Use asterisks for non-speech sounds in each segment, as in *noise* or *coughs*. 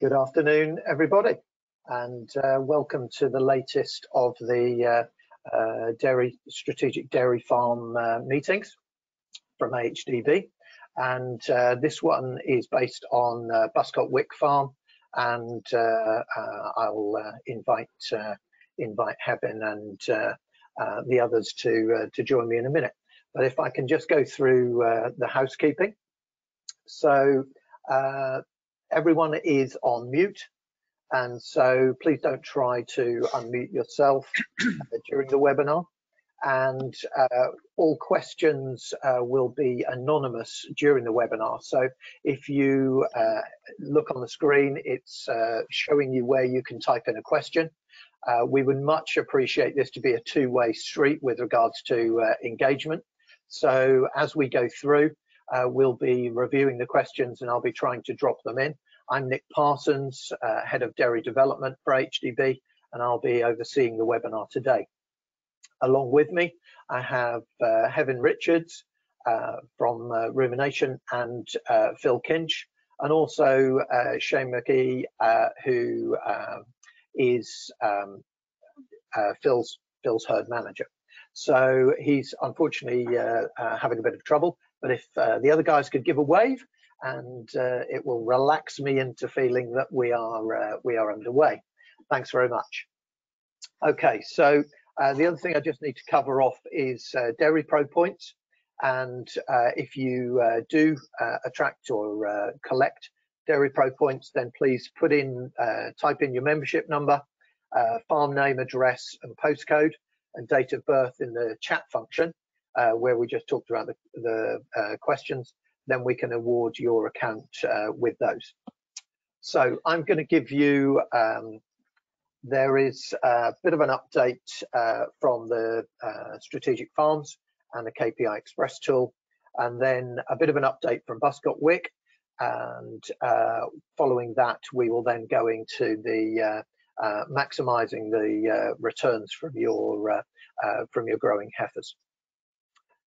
Good afternoon, everybody, and uh, welcome to the latest of the uh, uh, dairy strategic dairy farm uh, meetings from AHDB. And uh, this one is based on uh, Buscot Wick Farm, and I'll invite invite Hefin and the others to to join me in a minute. But if I can just go through the housekeeping. So everyone is on mute and so please don't try to unmute yourself during the webinar and uh, all questions uh, will be anonymous during the webinar. So if you uh, look on the screen, it's uh, showing you where you can type in a question. Uh, we would much appreciate this to be a two-way street with regards to uh, engagement. So as we go through, uh, we'll be reviewing the questions and I'll be trying to drop them in. I'm Nick Parsons, uh, Head of Dairy Development for AHDB, and I'll be overseeing the webinar today. Along with me, I have uh, Hefin Richards uh, from uh, Rumenation and uh, Phil Kinch, and also Shane McGee, who um, is um, Phil's, Phil's herd manager. So he's unfortunately uh, uh, having a bit of trouble. But if uh, the other guys could give a wave, and uh, it will relax me into feeling that we are uh, we are underway. Thanks very much. Okay, so uh, the other thing I just need to cover off is Dairy Pro points. And if you do attract or collect Dairy Pro points, then please put in, type in your membership number, farm name, address, and postcode, and date of birth in the chat function uh, where we just talked about the, the uh, questions, then we can award your account uh, with those. So I'm going to give you, um, there is a bit of an update uh, from the uh, strategic farms and the KPI Express tool, and then a bit of an update from Buscot Wick. And uh, following that, we will then go into the maximizing the returns from your from your growing heifers.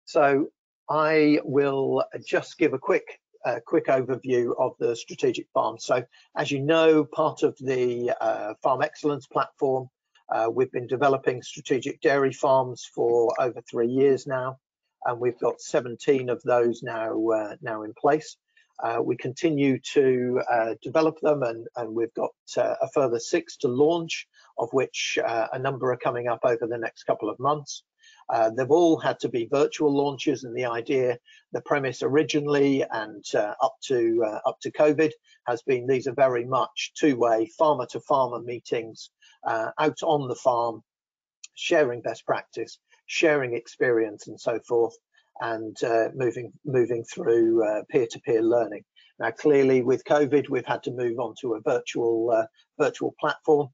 So I will just give a quick uh, quick overview of the strategic farm. So as you know, part of the uh, Farm Excellence platform, uh, we've been developing strategic dairy farms for over three years now, and we've got 17 of those now uh, now in place. Uh, we continue to uh, develop them and, and we've got a further six to launch, of which a number are coming up over the next couple of months. Uh, they've all had to be virtual launches, and the idea, the premise originally and uh, up to uh, up to COVID has been these are very much two-way farmer to farmer meetings uh, out on the farm, sharing best practice, sharing experience, and so forth, and uh, moving moving through uh, peer-to-peer -peer learning. Now, clearly, with COVID, we've had to move on to a virtual virtual platform.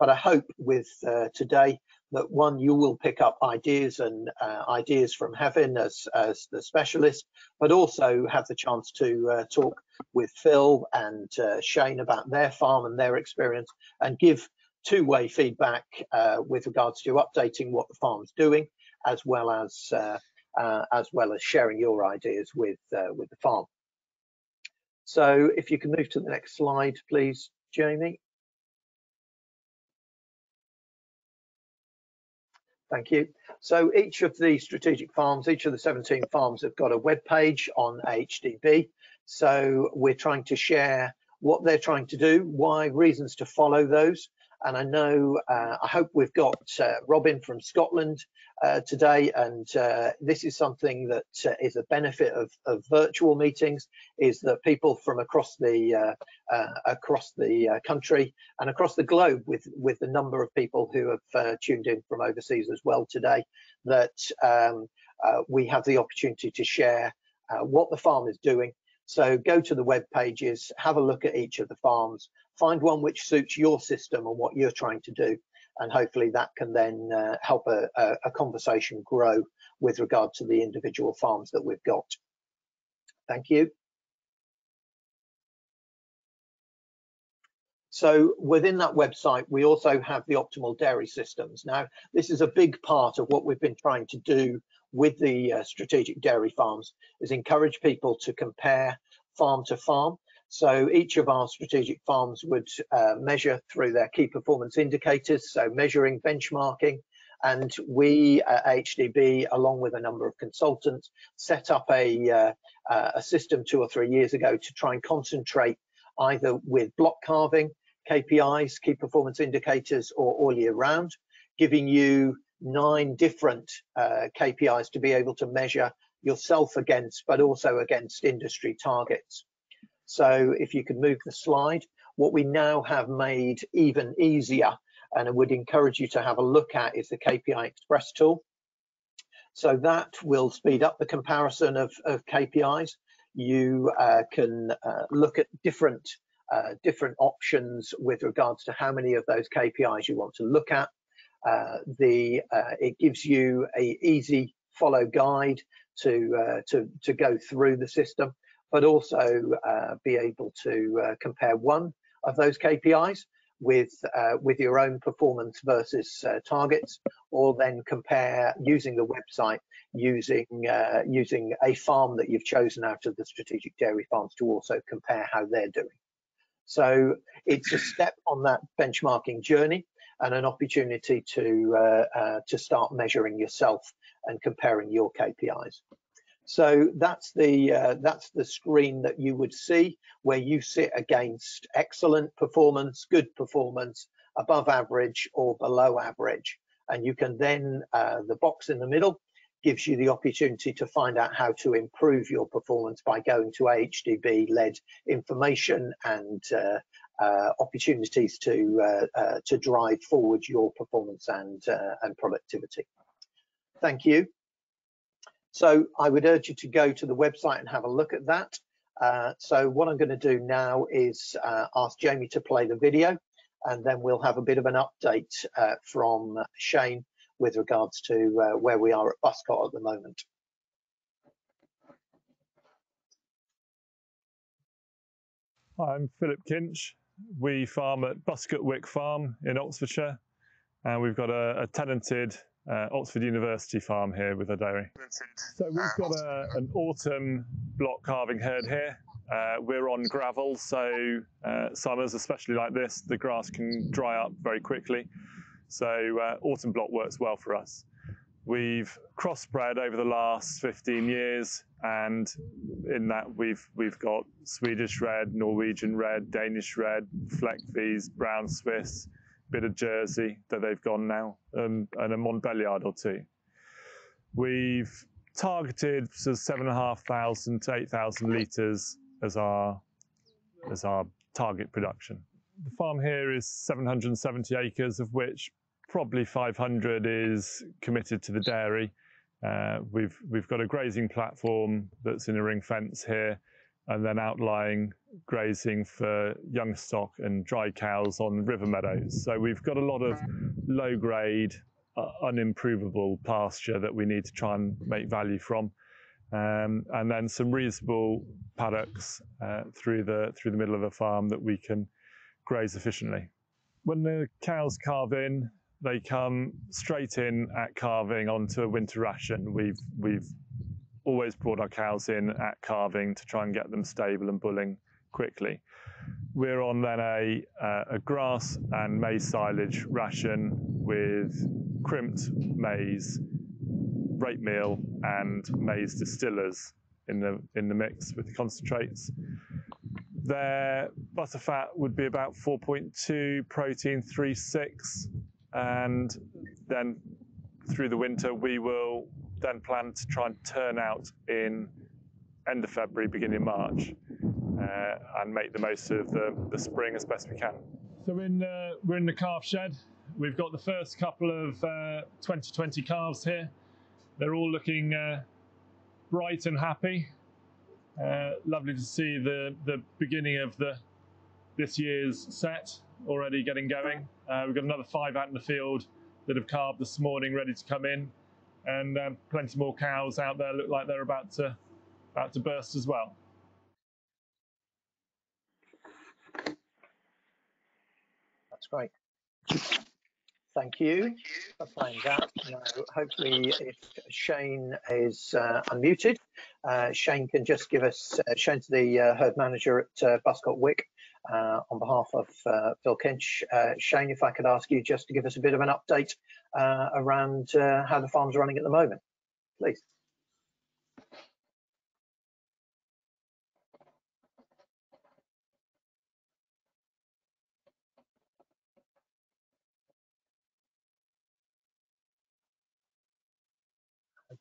but I hope with today that one you will pick up ideas and uh, ideas from Hefin as, as the specialist, but also have the chance to uh, talk with Phil and uh, Shane about their farm and their experience and give two-way feedback uh, with regards to updating what the farm's doing, as well as uh, uh, as well as sharing your ideas with with the farm. So if you can move to the next slide, please, Jamie. Thank you. So each of the strategic farms, each of the 17 farms have got a web page on AHDB. So we're trying to share what they're trying to do, why, reasons to follow those, and I know, uh, I hope we've got uh, Robin from Scotland uh, today, and uh, this is something that uh, is a benefit of, of, virtual meetings, is that people from across the uh, across the country and across the globe, with with the number of people who have tuned in from overseas as well today, that um, we have the opportunity to share what the farm is doing. So go to the web pages, have a look at each of the farms, find one which suits your system and what you're trying to do and hopefully that can then uh, help a, a, a, conversation grow with regard to the individual farms that we've got. Thank you. So within that website, we also have the optimal dairy systems. Now, this is a big part of what we've been trying to do with the uh, strategic dairy farms is encourage people to compare farm to farm So each of our strategic farms would uh, measure through their key performance indicators, so measuring, benchmarking, and we at AHDB, along with a number of consultants, set up a, uh, uh, a system two or three years ago to try and concentrate either with block calving, KPIs, key performance indicators, or all year round, giving you nine different uh, KPIs to be able to measure yourself against, but also against industry targets. So if you could move the slide, what we now have made even easier, and I would encourage you to have a look at, is the KPI Express tool. So that will speed up the comparison of, of KPIs. You uh, can uh, look at different uh, different options with regards to how many of those KPIs you want to look at. Uh, the uh, it gives you a easy follow guide to uh, to to go through the system, but also uh, be able to uh, compare one of those KPIs with with your own performance versus targets, or then compare using the website using using a farm that you've chosen out of the strategic dairy farms to also compare how they're doing. So it's a step on that benchmarking journey and an opportunity to uh, uh, to start measuring yourself and comparing your KPIs. So that's the uh, that's the screen that you would see where you sit against excellent performance, good performance, above average or below average, and you can then uh, the box in the middle gives you the opportunity to find out how to improve your performance by going to AHDB led information and uh, uh, opportunities to uh, uh, to drive forward your performance and uh, and productivity. Thank you. So I would urge you to go to the website and have a look at that. Uh, so what I'm going to do now is uh, ask Jamie to play the video, and then we'll have a bit of an update uh, from Shane with regards to uh, where we are at Buscot at the moment. I'm Philip Kinch we farm at Buscot Wick Farm in Oxfordshire, and we've got a, a tenanted uh, Oxford University farm here with a dairy. So we've got a, an autumn block calving herd here. Uh, we're on gravel, so uh, summers, especially like this, the grass can dry up very quickly. So uh, autumn block works well for us. We've crossbred over the last 15 years, and in that we've we've got Swedish red, Norwegian red, Danish red, Fleckviehs, brown Swiss, bit of Jersey that they've gone now, um, and a Montbéliard or two. We've targeted of seven and a half thousand to eight thousand litres as our as our target production. The farm here is 770 acres, of which probably 500 is committed to the dairy. Uh, we've we've got a grazing platform that's in a ring fence here, and then outlying grazing for young stock and dry cows on river meadows. So we've got a lot of low grade, uh, unimprovable pasture that we need to try and make value from. Um, and then some reasonable paddocks uh, through the through the middle of the farm that we can graze efficiently. When the cows calve in, they come straight in at calving onto a winter ration. We've we've always brought our cows in at calving to try and get them stable and bulling quickly. We're on then a, uh, a grass and maize silage ration with crimped maize, rape meal, and maize distillers in the in the mix with the concentrates. Their butterfat would be about 4.2, protein 3.6, and then through the winter we will then plan to try and turn out in end of February, beginning of March, uh, and make the most of the, the spring as best we can. So we're in, uh, we're in the calf shed. We've got the first couple of uh, 2020 calves here. They're all looking uh, bright and happy. Uh, lovely to see the, the beginning of the this year's set already getting going. We've got another five out in the field that have calved this morning, ready to come in, and um, plenty more cows out there look like they're about to about to burst as well. That's great. Thank you for playing that. Now, hopefully, if Shane is uh, unmuted, uh, Shane can just give us, uh, Shane's the uh, herd manager at uh, Buscot Wick uh, on behalf of uh, Phil Kinch. Uh, Shane, if I could ask you just to give us a bit of an update uh, around uh, how the farm's running at the moment, please.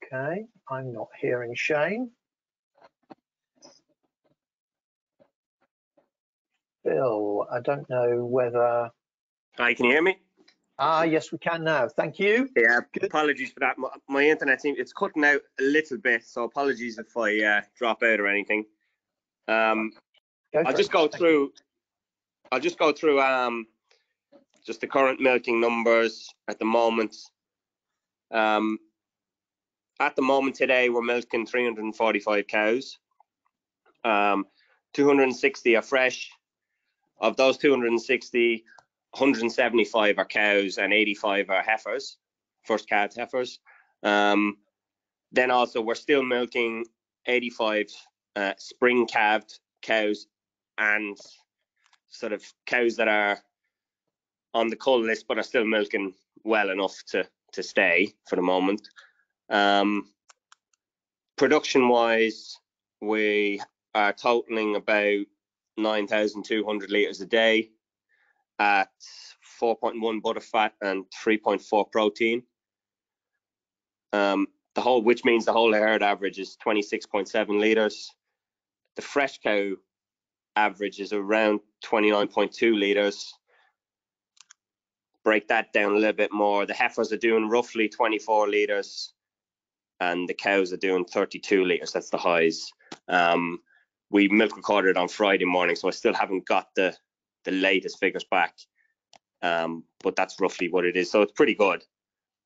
Okay, I'm not hearing Shane. Bill, I don't know whether, Hi, can you hear me? ah, yes, we can now. Thank you. Yeah, Good. apologies for that. My, my internet seems it's cutting out a little bit, so apologies if I uh, drop out or anything. Um, I'll just it. go Thank you. through. I'll just go through um, just the current milking numbers at the moment. Um, at the moment today, we're milking 345 cows. Um, 260 are fresh. Of those 260, 175 are cows and 85 are heifers, first calf heifers. Um, then also we're still milking 85 uh, spring calved cows and sort of cows that are on the cull list but are still milking well enough to to stay for the moment. Um, production wise, we are totaling about 9,200 litres a day at 4.1 butter fat and 3.4 protein. Um, the whole, which means the whole herd average is 26.7 litres. The fresh cow average is around 29.2 litres. Break that down a little bit more. The heifers are doing roughly 24 litres and the cows are doing 32 litres. That's the highs. Um, we milk recorded on Friday morning, so I still haven't got the the latest figures back. Um, but that's roughly what it is. So it's pretty good.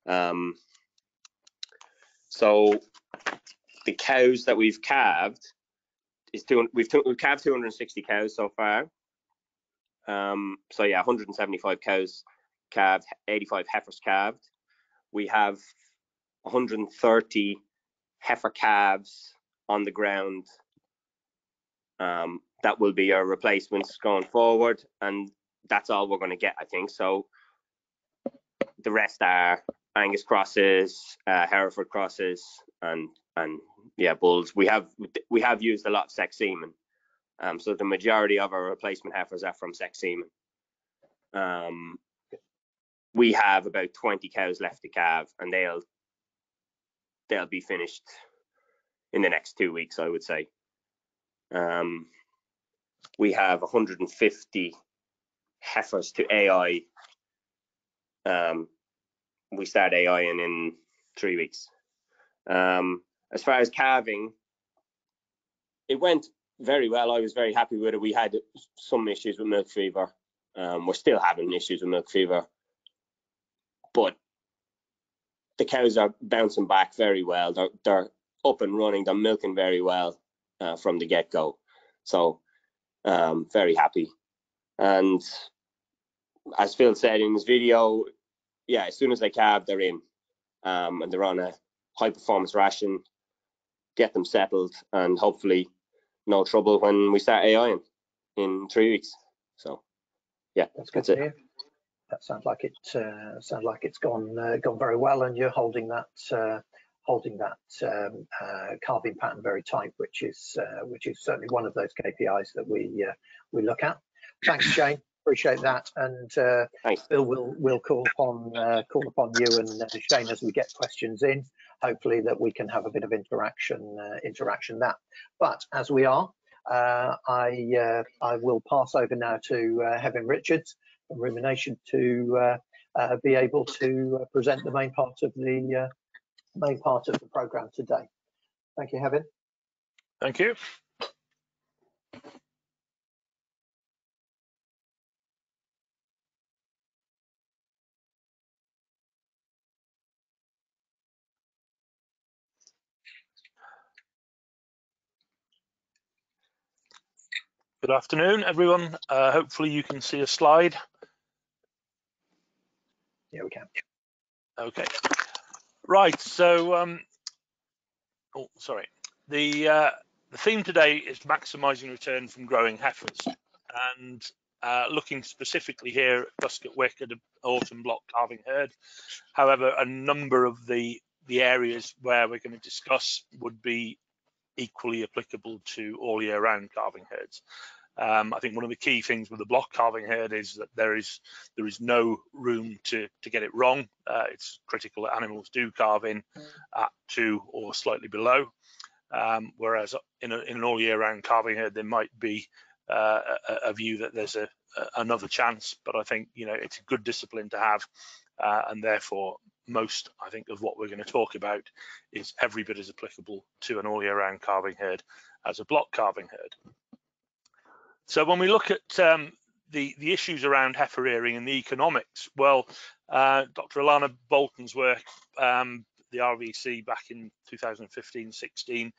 Um, so the cows that we've calved is two, we've we've calved 260 cows so far. Um, so yeah, 175 cows calved, 85 heifers calved. We have 130 heifer calves on the ground um, that will be our replacements going forward, and that's all we're going to get, I think. So the rest are Angus crosses, uh, Hereford crosses, and and yeah, bulls. We have we have used a lot of sex semen, um, so the majority of our replacement heifers are from sex semen. Um, we have about 20 cows left to calve, and they'll they'll be finished in the next two weeks, I would say. Um, we have 150 heifers to AI. Um, we start AI in in three weeks. Um, as far as calving, it went very well. I was very happy with it. We had some issues with milk fever. Um, we're still having issues with milk fever, but the cows are bouncing back very well. They're, they're up and running. They're milking very well uh, from the get go. So um, very happy. And as Phil said in his video, yeah, as soon as they calve, they're in, um, and they're on a high performance ration. Get them settled, and hopefully, no trouble when we start AIing in three weeks. So, yeah, That's good that's to it. hear. That sounds like it. Uh, sounds like it's gone uh, gone very well, and you're holding that uh, holding that um, uh, calving pattern very tight, which is uh, which is certainly one of those KPIs that we uh, we look at. Thanks, Shane. Appreciate that, and uh. Bill will will call upon uh, call upon you and uh, Shane as we get questions in. Hopefully that we can have a bit of interaction uh, interaction that. But as we are, uh, I uh, I will pass over now to uh, Hefin Richards from Rumenation to uh, uh, be able to uh, present the main part of the uh, main part of the program today. Thank you, Hefin. Thank you. Good afternoon, everyone. Uh, hopefully you can see a slide. Yeah, we can. Okay. Right, so, um, oh, sorry. the uh, the theme today is maximising return from growing heifers, and uh, looking specifically here at Buscot Wick at an autumn block calving herd. However, a number of the the areas where we're going to discuss would be equally applicable to all year round calving herds. Um, I think one of the key things with the block calving herd is that there is there is no room to to get it wrong. Uh, it's critical that animals do calve in at two or slightly below. Um, whereas in, a, in, an all year round calving herd, there might be uh, a, a, view that there's a, a, another chance. But I think you know it's a good discipline to have, uh, and therefore most I think of what we're going to talk about is every bit as applicable to an all year round calving herd as a block calving herd. So when we look at um, the, the issues around heifer rearing and the economics, well, uh, Dr. Alana Boulton's work, um, the RVC back in 2015-16,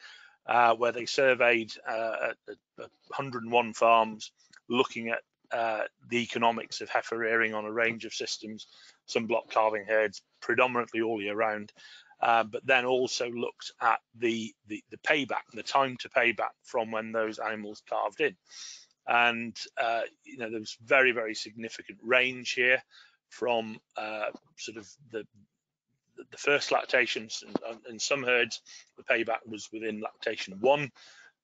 uh, where they surveyed uh, 101 farms looking at uh, the economics of heifer rearing on a range of systems, some block calving herds, predominantly all year round, uh, but then also looked at the, the, the payback, the time to payback from when those animals calved in and uh, you know there was very very significant range here from uh, sort of the the first lactations and in some herds the payback was within lactation one.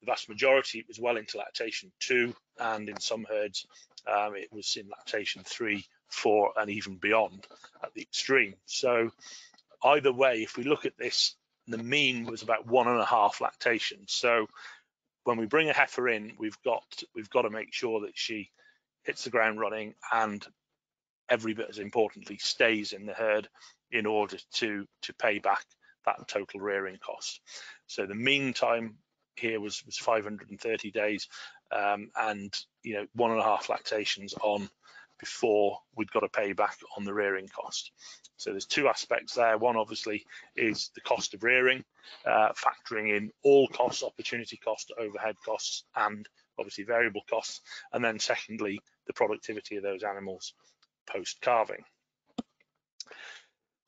The vast majority was well into lactation two and in some herds um, it was in lactation three four and even beyond at the extreme. So either way if we look at this the mean was about one and a half lactation so when we bring a heifer in, we've got we've got to make sure that she hits the ground running and every bit as importantly stays in the herd in order to to pay back that total rearing cost. So the mean time here was was 530 days, um, and you know one and a half lactations on before we'd got to pay back on the rearing cost. So there's two aspects there. One obviously is the cost of rearing, uh, factoring in all costs, opportunity cost, overhead costs, and obviously variable costs. And then secondly, the productivity of those animals post calving.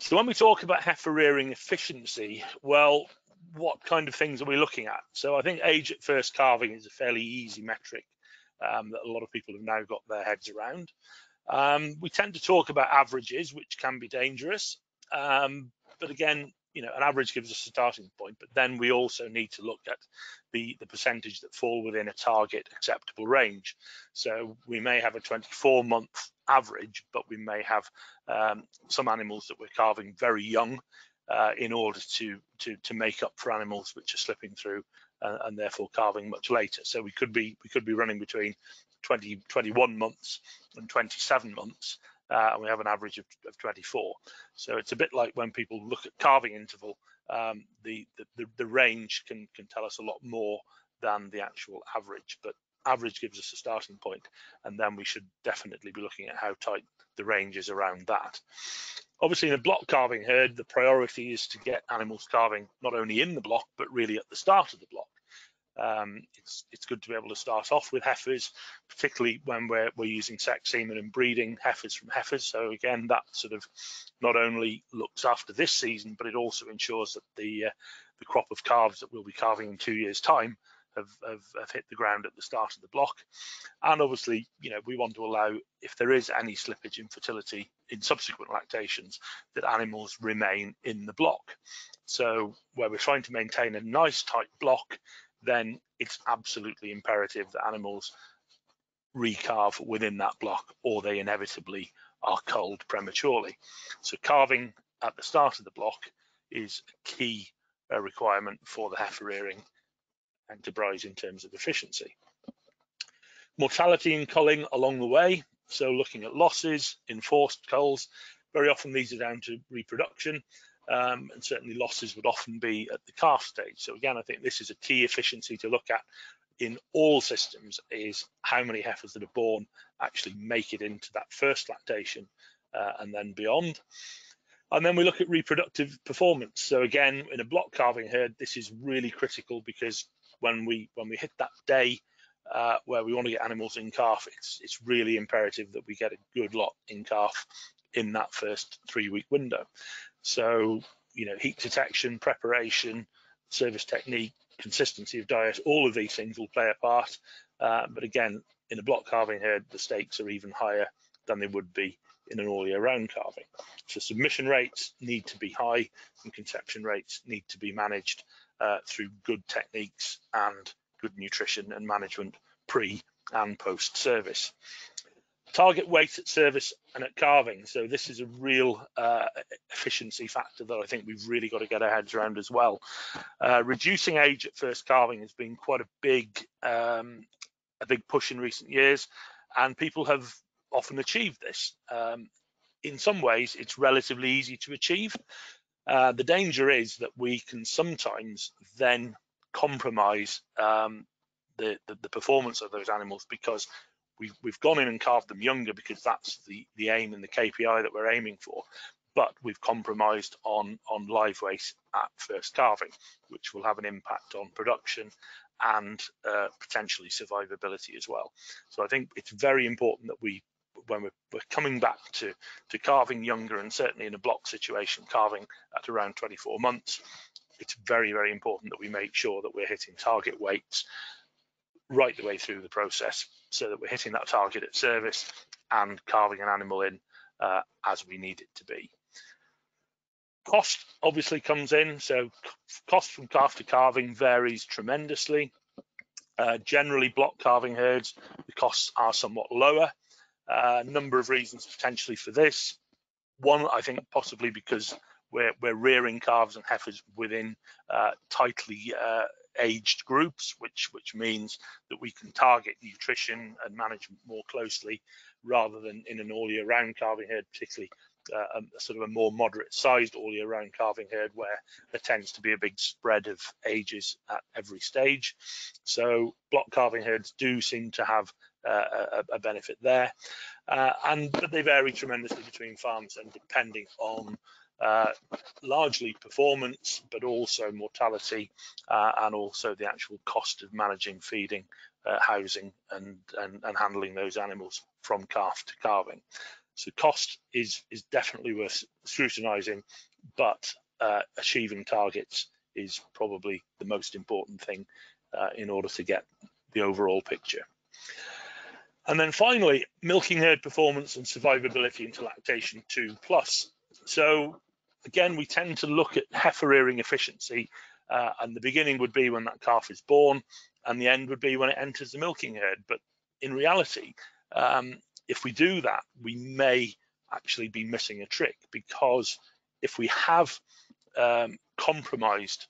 So when we talk about heifer rearing efficiency, well, what kind of things are we looking at? So I think age at first calving is a fairly easy metric um, that a lot of people have now got their heads around. Um, we tend to talk about averages, which can be dangerous. Um, but again, you know, an average gives us a starting point, but then we also need to look at the, the percentage that fall within a target acceptable range. So we may have a 24 month average, but we may have um, some animals that we're calving very young uh, in order to, to, to make up for animals which are slipping through uh, and therefore calving much later. So we could be we could be running between 20, 21 months and 27 months, uh, and we have an average of, of 24. So it's a bit like when people look at calving interval, um, the, the, the range can can tell us a lot more than the actual average, but average gives us a starting point, and then we should definitely be looking at how tight the range is around that. Obviously, in a block calving herd, the priority is to get animals calving not only in the block, but really at the start of the block. Um, it's it's good to be able to start off with heifers, particularly when we're we're using sex semen and breeding heifers from heifers. So again, that sort of not only looks after this season, but it also ensures that the uh, the crop of calves that we'll be calving in two years' time have, have, have, hit the ground at the start of the block. And obviously, you know, we want to allow, if there is any slippage in fertility in subsequent lactations, that animals remain in the block. So where we're trying to maintain a nice tight block, then it's absolutely imperative that animals recalve within that block or they inevitably are culled prematurely. So calving at the start of the block is a key uh, requirement for the heifer rearing enterprise in terms of efficiency. Mortality and culling along the way. So looking at losses, enforced culls, very often these are down to reproduction um, and certainly losses would often be at the calf stage. So again, I think this is a key efficiency to look at in all systems is how many heifers that are born actually make it into that first lactation uh, and then beyond. And then we look at reproductive performance. So again, in a block calving herd, this is really critical because when we when we hit that day uh, where we want to get animals in calf, it's it's really imperative that we get a good lot in calf in that first three week window. So, you know, heat detection, preparation, service technique, consistency of diet, all of these things will play a part. Uh, but again, in a block calving herd, the stakes are even higher than they would be in an all year round calving. So submission rates need to be high and conception rates need to be managed uh, through good techniques and good nutrition and management pre and post service. Target weight at service and at calving. So this is a real uh, efficiency factor that I think we've really got to get our heads around as well. Uh, reducing age at first calving has been quite a big um, a big push in recent years, and people have often achieved this. Um, in some ways, it's relatively easy to achieve. Uh, the danger is that we can sometimes then compromise um, the, the, the performance of those animals because we've we've gone in and calved them younger because that's the the aim and the KPI that we're aiming for. But we've compromised on on live weight at first calving, which will have an impact on production and uh, potentially survivability as well. So I think it's very important that we when we're, we're, coming back to to calving younger and certainly in a block situation calving at around 24 months it's very very important that we make sure that we're hitting target weights right the way through the process so that we're hitting that target at service and calving an animal in uh, as we need it to be. Cost obviously comes in, so cost from calf to calving varies tremendously. Uh, generally, block calving herds, the costs are somewhat lower. A uh, number of reasons potentially for this. One, I think possibly because we're, we're rearing calves and heifers within uh, tightly uh, aged groups, which which means that we can target nutrition and management more closely rather than in an all year round calving herd, particularly uh, a, sort of a more moderate sized all year round calving herd where there tends to be a big spread of ages at every stage. So block calving herds do seem to have a, a, benefit there, uh, and but they vary tremendously between farms and depending on uh, largely performance, but also mortality uh, and also the actual cost of managing feeding, uh, housing and, and, and, handling those animals from calf to calving. So cost is, is definitely worth scrutinising, but uh, achieving targets is probably the most important thing uh, in order to get the overall picture. And then finally, milking herd performance and survivability into lactation 2 plus. So again, we tend to look at heifer rearing efficiency, uh, and the beginning would be when that calf is born, and the end would be when it enters the milking herd. But in reality, um, if we do that, we may actually be missing a trick because if we have um, compromised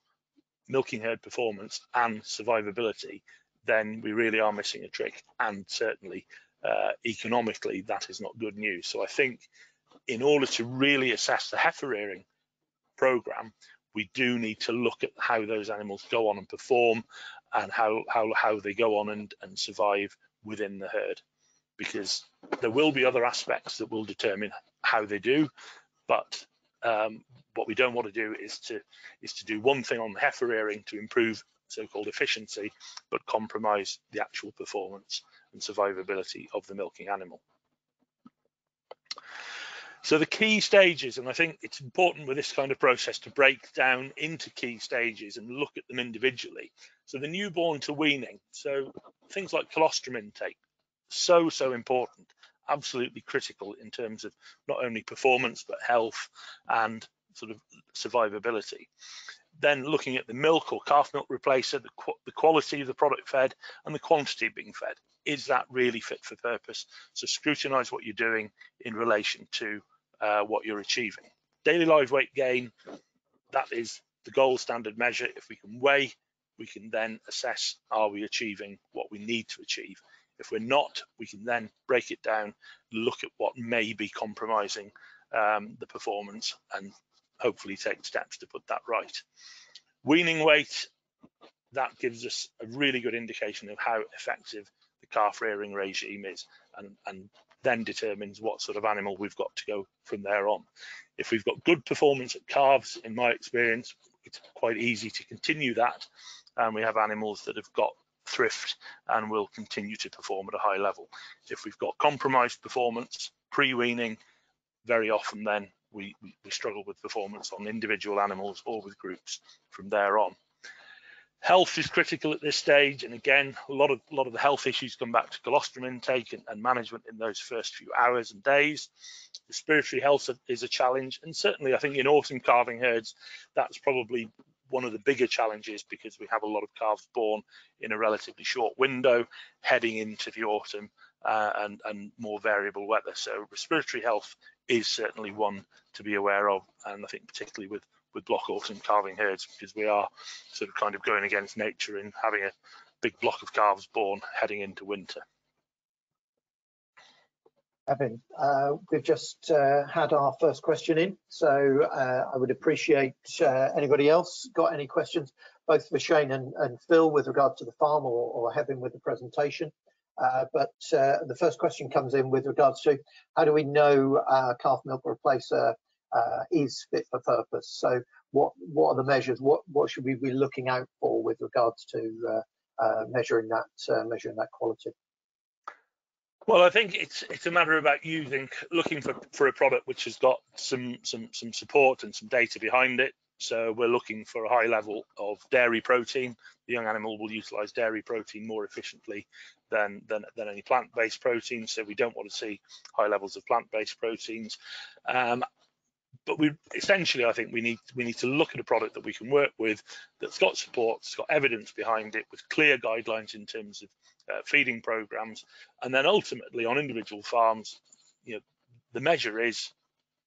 milking herd performance and survivability, then we really are missing a trick. And certainly uh, economically, that is not good news. So I think in order to really assess the heifer rearing program, we do need to look at how those animals go on and perform and how how, how they go on and, and survive within the herd because there will be other aspects that will determine how they do but um, what we don't want to do is to is to do one thing on the heifer rearing to improve so-called efficiency but compromise the actual performance and survivability of the milking animal so the key stages, and I think it's important with this kind of process to break down into key stages and look at them individually. So the newborn to weaning, so things like colostrum intake, so, so important, absolutely critical in terms of not only performance, but health and sort of survivability. Then looking at the milk or calf milk replacer, the, qu the quality of the product fed and the quantity being fed. Is that really fit for purpose? So scrutinize what you're doing in relation to uh, what you're achieving. Daily live weight gain, that is the gold standard measure. If we can weigh, we can then assess, are we achieving what we need to achieve? If we're not, we can then break it down, look at what may be compromising um, the performance and hopefully take steps to put that right. Weaning weight, that gives us a really good indication of how effective the calf rearing regime is and, and then determines what sort of animal we've got to go from there on. If we've got good performance at calves, in my experience, it's quite easy to continue that. And we have animals that have got thrift and will continue to perform at a high level. If we've got compromised performance pre-weaning, very often then we, we, with performance on individual animals or with groups from there on. Health is critical at this stage, and again, a lot of a lot of the health issues come back to colostrum intake and, and management in those first few hours and days. Respiratory health is a challenge, and certainly I think in autumn calving herds, that's probably one of the bigger challenges because we have a lot of calves born in a relatively short window heading into the autumn uh, and, and more variable weather. So respiratory health is certainly one to be aware of, and I think particularly with with block autumn calving herds because we are sort of kind of going against nature in having a big block of calves born heading into winter. Hefin, uh, we've just uh, had our first question in, so uh, I would appreciate uh, anybody else got any questions, both for Shane and, and Phil with regard to the farm or, or Hefin with the presentation. Uh, but uh, the first question comes in with regards to how do we know uh, calf milk replacer uh, is fit for purpose? So what what are the measures? What what should we be looking out for with regards to uh, measuring that measuring that quality? Well, I think it's it's a matter about using looking for for a product which has got some some some support and some data behind it. So we're looking for a high level of dairy protein. The young animal will utilize dairy protein more efficiently than than, than any plant-based protein. So we don't want to see high levels of plant-based proteins. Um, but we essentially I think we need we need to look at a product that we can work with that's got support, it's got evidence behind it with clear guidelines in terms of uh, feeding programs, and then ultimately on individual farms, you know, the measure is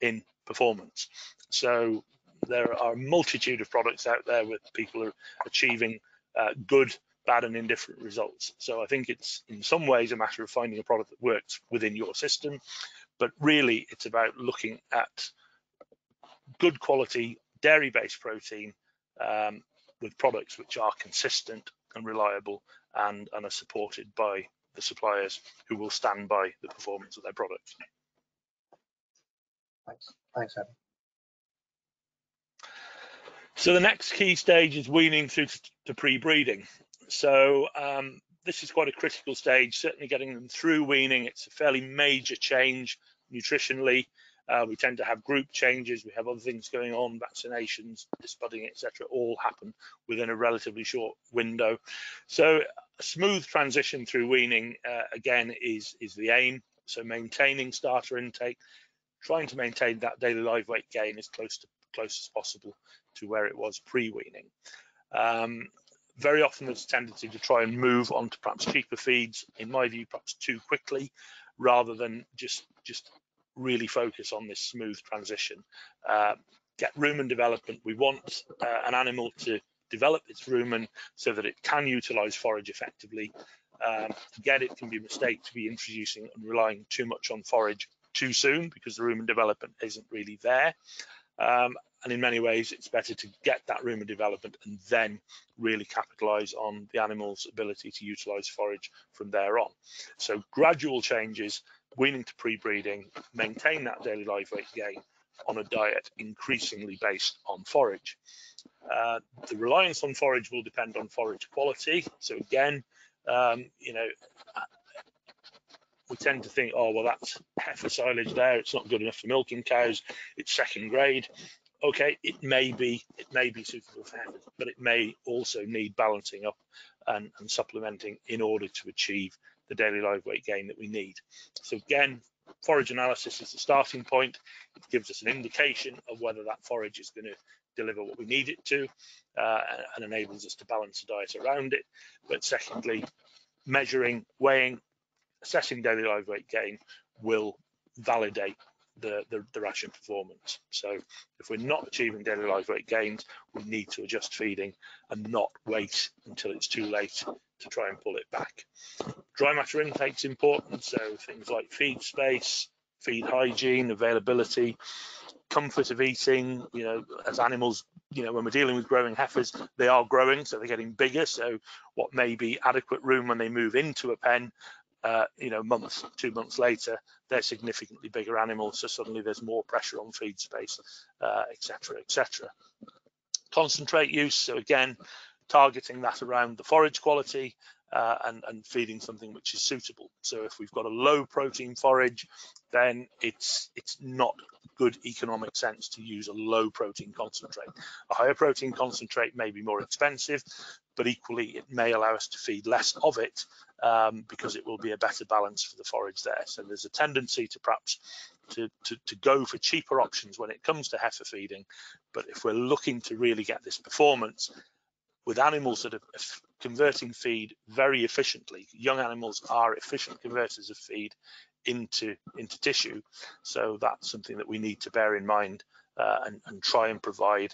in performance. So there are a multitude of products out there with people are achieving uh, good, bad, and indifferent results. So I think it's in some ways a matter of finding a product that works within your system, but really it's about looking at good quality dairy-based protein um, with products which are consistent and reliable and, and are supported by the suppliers who will stand by the performance of their products. Thanks. Thanks, Adam. So the next key stage is weaning through to, pre-breeding. So um, this is quite a critical stage, certainly getting them through weaning. It's a fairly major change nutritionally. Uh, we tend to have group changes. We have other things going on, vaccinations, disbudding, etc. All happen within a relatively short window. So a smooth transition through weaning uh, again is is the aim. So maintaining starter intake, trying to maintain that daily live weight gain as close to close as possible to where it was pre-weaning. Um, very often there's a tendency to try and move on to perhaps cheaper feeds, in my view, perhaps too quickly, rather than just just really focus on this smooth transition. Uh, get rumen development. We want uh, an animal to develop its rumen so that it can utilize forage effectively. Um, again, it can be a mistake to be introducing and relying too much on forage too soon because the rumen development isn't really there. Um, and in many ways, it's better to get that rumen development and then really capitalize on the animal's ability to utilize forage from there on. So gradual changes weaning to pre-breeding, maintain that daily live weight gain on a diet increasingly based on forage. Uh, the reliance on forage will depend on forage quality. So again, um, you know, we tend to think, oh, well, that's heifer silage there. It's not good enough for milking cows. It's second grade. Okay, it may be, it may be suitable for heifers, but it may also need balancing up and, and supplementing in order to achieve the daily live weight gain that we need. So again, forage analysis is the starting point. It gives us an indication of whether that forage is going to deliver what we need it to uh, and enables us to balance the diet around it. But secondly, measuring, weighing, assessing daily live weight gain will validate the, the, the, ration performance. So if we're not achieving daily live weight gains, we need to adjust feeding and not wait until it's too late to try and pull it back. Dry matter intake is important, so things like feed space, feed hygiene, availability, comfort of eating, you know, as animals, you know, when we're dealing with growing heifers, they are growing, so they're getting bigger. So what may be adequate room when they move into a pen, uh, you know, months, two months later, they're significantly bigger animals. So suddenly there's more pressure on feed space, etc., uh, etc. Et Concentrate use. So again, targeting that around the forage quality uh, and, and feeding something which is suitable. So if we've got a low protein forage, then it's it's not good economic sense to use a low protein concentrate. A higher protein concentrate may be more expensive, but equally it may allow us to feed less of it um, because it will be a better balance for the forage there. So there's a tendency to perhaps to, to, to go for cheaper options when it comes to heifer feeding. But if we're looking to really get this performance, with animals that are converting feed very efficiently. Young animals are efficient converters of feed into into tissue, so that's something that we need to bear in mind uh, and, and, try and provide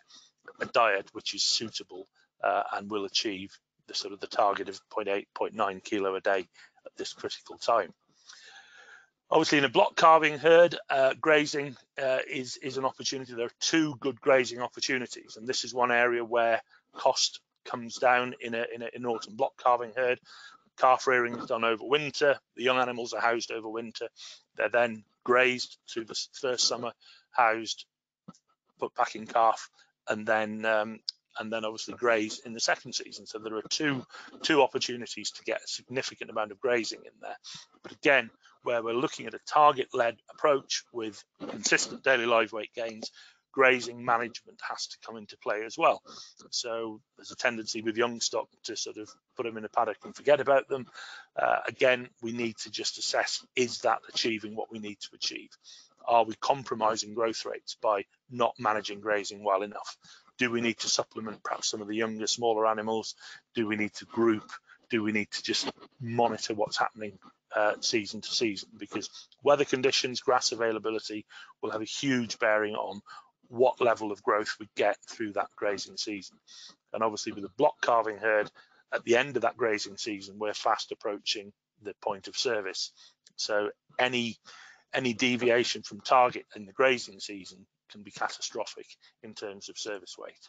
a diet which is suitable uh, and will achieve the sort of the target of 0.8, 0.9 kilo a day at this critical time. Obviously, in a block calving herd, uh, grazing uh, is is an opportunity. There are two good grazing opportunities, and this is one area where cost comes down in, a, in, a, in an autumn block calving herd. Calf rearing is done over winter. The young animals are housed over winter. They're then grazed through the first summer, housed, put back in calf, and then um, and then obviously graze in the second season. So there are two two opportunities to get a significant amount of grazing in there. But again, where we're looking at a target-led approach with consistent daily live weight gains, grazing management has to come into play as well. So there's a tendency with young stock to sort of put them in a paddock and forget about them. Uh, again, we need to just assess, is that achieving what we need to achieve? Are we compromising growth rates by not managing grazing well enough? Do we need to supplement perhaps some of the younger, smaller animals? Do we need to group? Do we need to just monitor what's happening uh, season to season because weather conditions, grass availability will have a huge bearing on what level of growth we get through that grazing season. And obviously with the block calving herd, at the end of that grazing season, we're fast approaching the point of service. So any any deviation from target in the grazing season can be catastrophic in terms of service weight.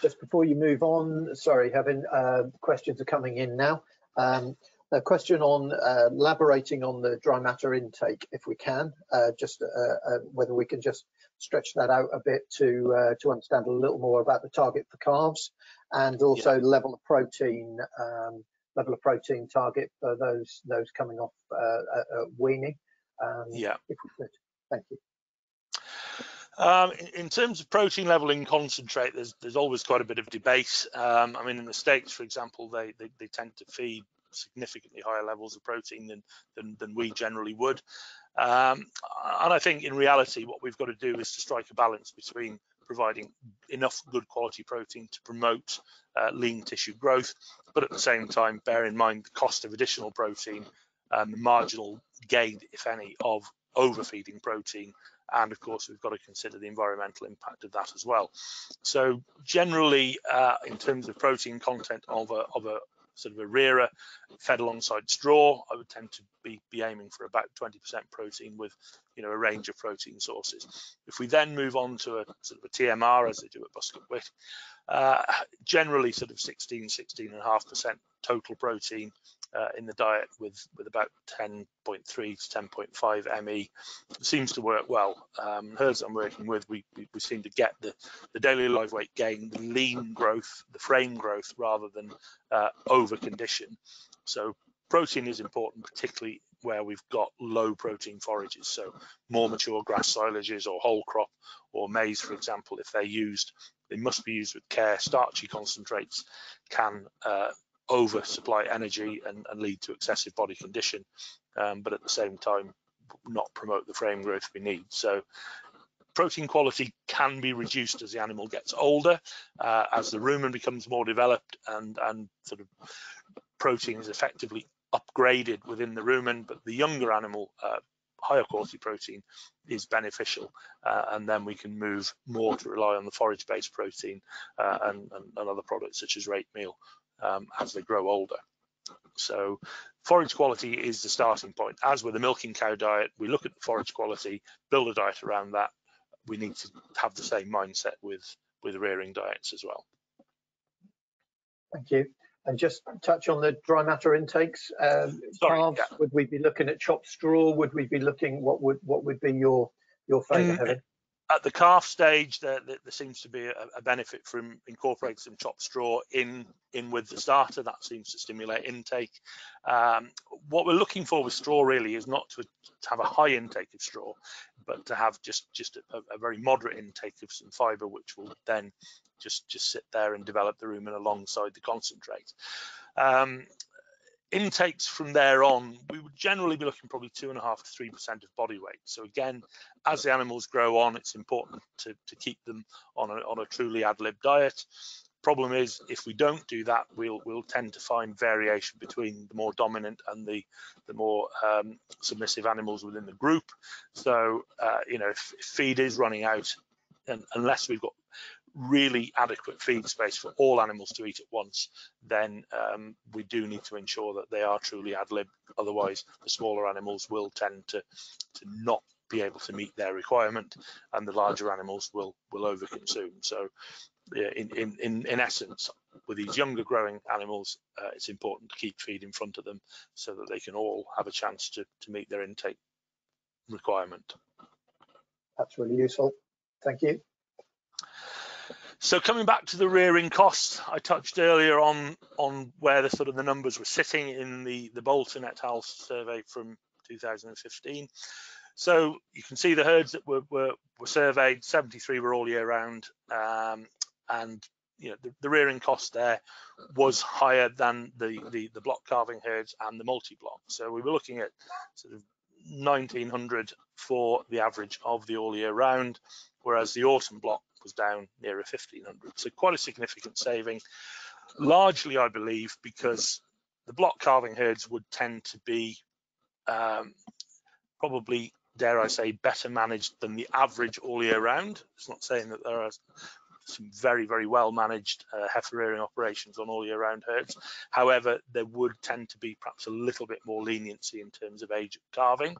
Just before you move on, sorry, having uh, questions are coming in now. Um, a question on uh, elaborating on the dry matter intake, if we can, uh, just uh, uh, whether we can just stretch that out a bit to uh, to understand a little more about the target for calves and also yeah. level of protein um, level of protein target for those those coming off uh, weaning. Um, yeah. If we could, thank you. Um, in, in, terms of protein level in concentrate, there's there's always quite a bit of debate. Um, I mean, in the states, for example, they, they, they tend to feed significantly higher levels of protein than than, than we generally would. Um, and I think in reality, what we've got to do is to strike a balance between providing enough good quality protein to promote uh, lean tissue growth, but at the same time, bear in mind the cost of additional protein and the marginal gain, if any, of overfeeding protein. And of course, we've got to consider the environmental impact of that as well. So generally, uh, in terms of protein content of a, of a sort of a rearer fed alongside straw, I would tend to be, be aiming for about 20% protein with, you know, a range of protein sources. If we then move on to a sort of a TMR, as they do at Buscot Wick, uh, generally sort of 16, 16 and a half percent total protein uh, in the diet with with about 10.3 to 10.5 ME seems to work well. Um, herds I'm working with, we, we, we seem to get the the daily live weight gain, the lean growth, the frame growth rather than uh, over condition. So protein is important, particularly where we've got low protein forages. So more mature grass silages or whole crop or maize, for example, if they're used, they must be used with care. Starchy concentrates can uh, over supply energy and, and, lead to excessive body condition, um, but at the same time, not promote the frame growth we need. So protein quality can be reduced as the animal gets older, uh, as the rumen becomes more developed and, and sort of protein is effectively upgraded within the rumen, but the younger animal, uh, higher quality protein is beneficial uh, and then we can move more to rely on the forage based protein uh, and, and, and, other products such as rate meal um, as they grow older. So forage quality is the starting point. As with the milking cow diet, we look at the forage quality, build a diet around that. We need to have the same mindset with, with rearing diets as well. Thank you. And just touch on the dry matter intakes. Um, Sorry, calves, yeah. would we be looking at chopped straw? Would we be looking, what would what would be your your favourite, at the calf stage, there, there seems to be a, a, benefit from incorporating some chopped straw in in with the starter. That seems to stimulate intake. Um, what we're looking for with straw really is not to, to, have a high intake of straw, but to have just just a, a very moderate intake of some fibre, which will then just just sit there and develop the rumen alongside the concentrate. Um, intakes from there on, we would generally be looking probably two and a half to three percent of body weight. So again, as the animals grow on, it's important to, to keep them on a, on a truly ad lib diet. Problem is, if we don't do that, we'll we'll tend to find variation between the more dominant and the the more um, submissive animals within the group. So uh, you know, if, if feed is running out, and unless we've got really adequate feed space for all animals to eat at once, then um, we do need to ensure that they are truly ad lib. Otherwise, the smaller animals will tend to, to not be able to meet their requirement and the larger animals will will. So in, in, in, in essence, with these younger growing animals, uh, it's important to keep feed in front of them so that they can all have a chance to, to meet their intake requirement. That's really useful. Thank you. So coming back to the rearing costs, I touched earlier on on where the sort of the numbers were sitting in the the Boulton et al. survey from 2015. So you can see the herds that were were, were surveyed, 73 were all year round, um, and you know the, the, rearing cost there was higher than the, the the block calving herds and the multi-block. So we were looking at sort of 1900 for the average of the all year round, whereas the autumn block was down nearer 1500. So quite a significant saving, largely I believe because the block calving herds would tend to be um, probably dare I say better managed than the average all year round. It's not saying that there are some very, very well managed uh, heifer rearing operations on all year round herds. However, there would tend to be perhaps a little bit more leniency in terms of age of calving.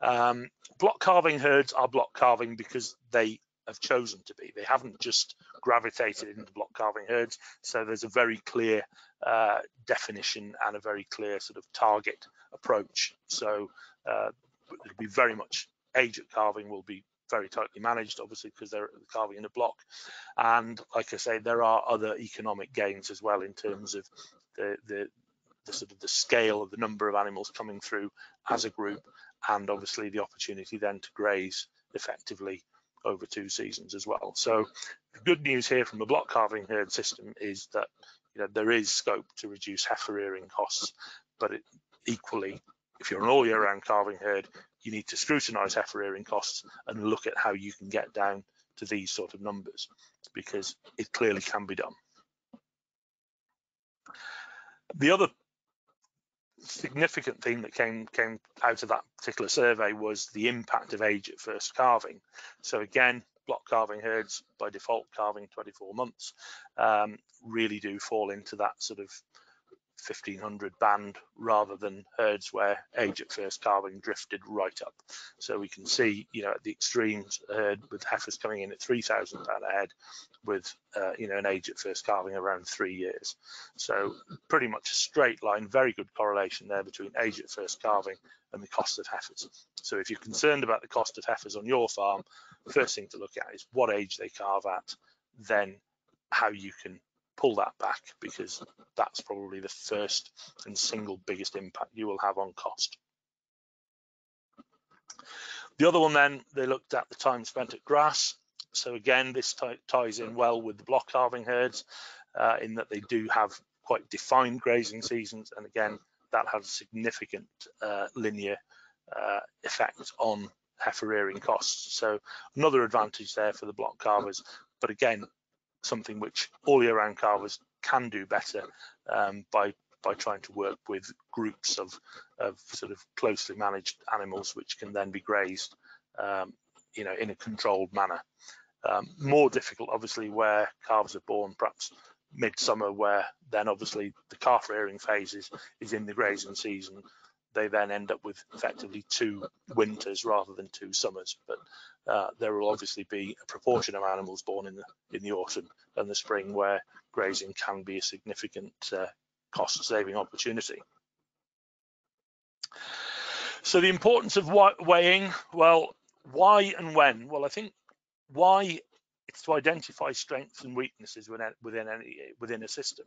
Um, block calving herds are block calving because they have chosen to be. They haven't just gravitated into block calving herds. So there's a very clear uh, definition and a very clear sort of target approach. So uh, it'll be very much age at calving will be very tightly managed, obviously, because they're calving in a block. And like I say, there are other economic gains as well in terms of the, the, the sort of the scale of the number of animals coming through as a group, and obviously the opportunity then to graze effectively over two seasons as well. So the good news here from the block calving herd system is that you know there is scope to reduce heifer rearing costs, but it, equally, if you're an all year round calving herd, you need to scrutinise heifer rearing costs and look at how you can get down to these sort of numbers because it clearly can be done. The other significant theme that came came out of that particular survey was the impact of age at first calving. So again, block calving herds by default calving 24 months um, really do fall into that sort of 1500 band rather than herds where age at first calving drifted right up. So we can see, you know, at the extremes, herd with heifers coming in at 3000 pound a head with, uh, you know, an age at first calving around three years. So pretty much a straight line, very good correlation there between age at first calving and the cost of heifers. So if you're concerned about the cost of heifers on your farm, first thing to look at is what age they calve at, then how you can pull that back because that's probably the first and single biggest impact you will have on cost. The other one then, they looked at the time spent at grass. So again, this ties in well with the block calving herds uh, in that they do have quite defined grazing seasons. And again, that has a significant uh, linear uh, effect on heifer rearing costs. So another advantage there for the block calvers. But again, something which all year round calvers can do better um, by by trying to work with groups of, of sort of closely managed animals which can then be grazed um, you know in a controlled manner um, more difficult obviously where calves are born perhaps midsummer where then obviously the calf rearing phase is, is in the grazing season they then end up with effectively two winters rather than two summers. But uh, there will obviously be a proportion of animals born in the in the autumn and the spring where grazing can be a significant uh, cost saving opportunity. So the importance of weighing, well, why and when? Well, I think why it's to identify strengths and weaknesses within within any within a system.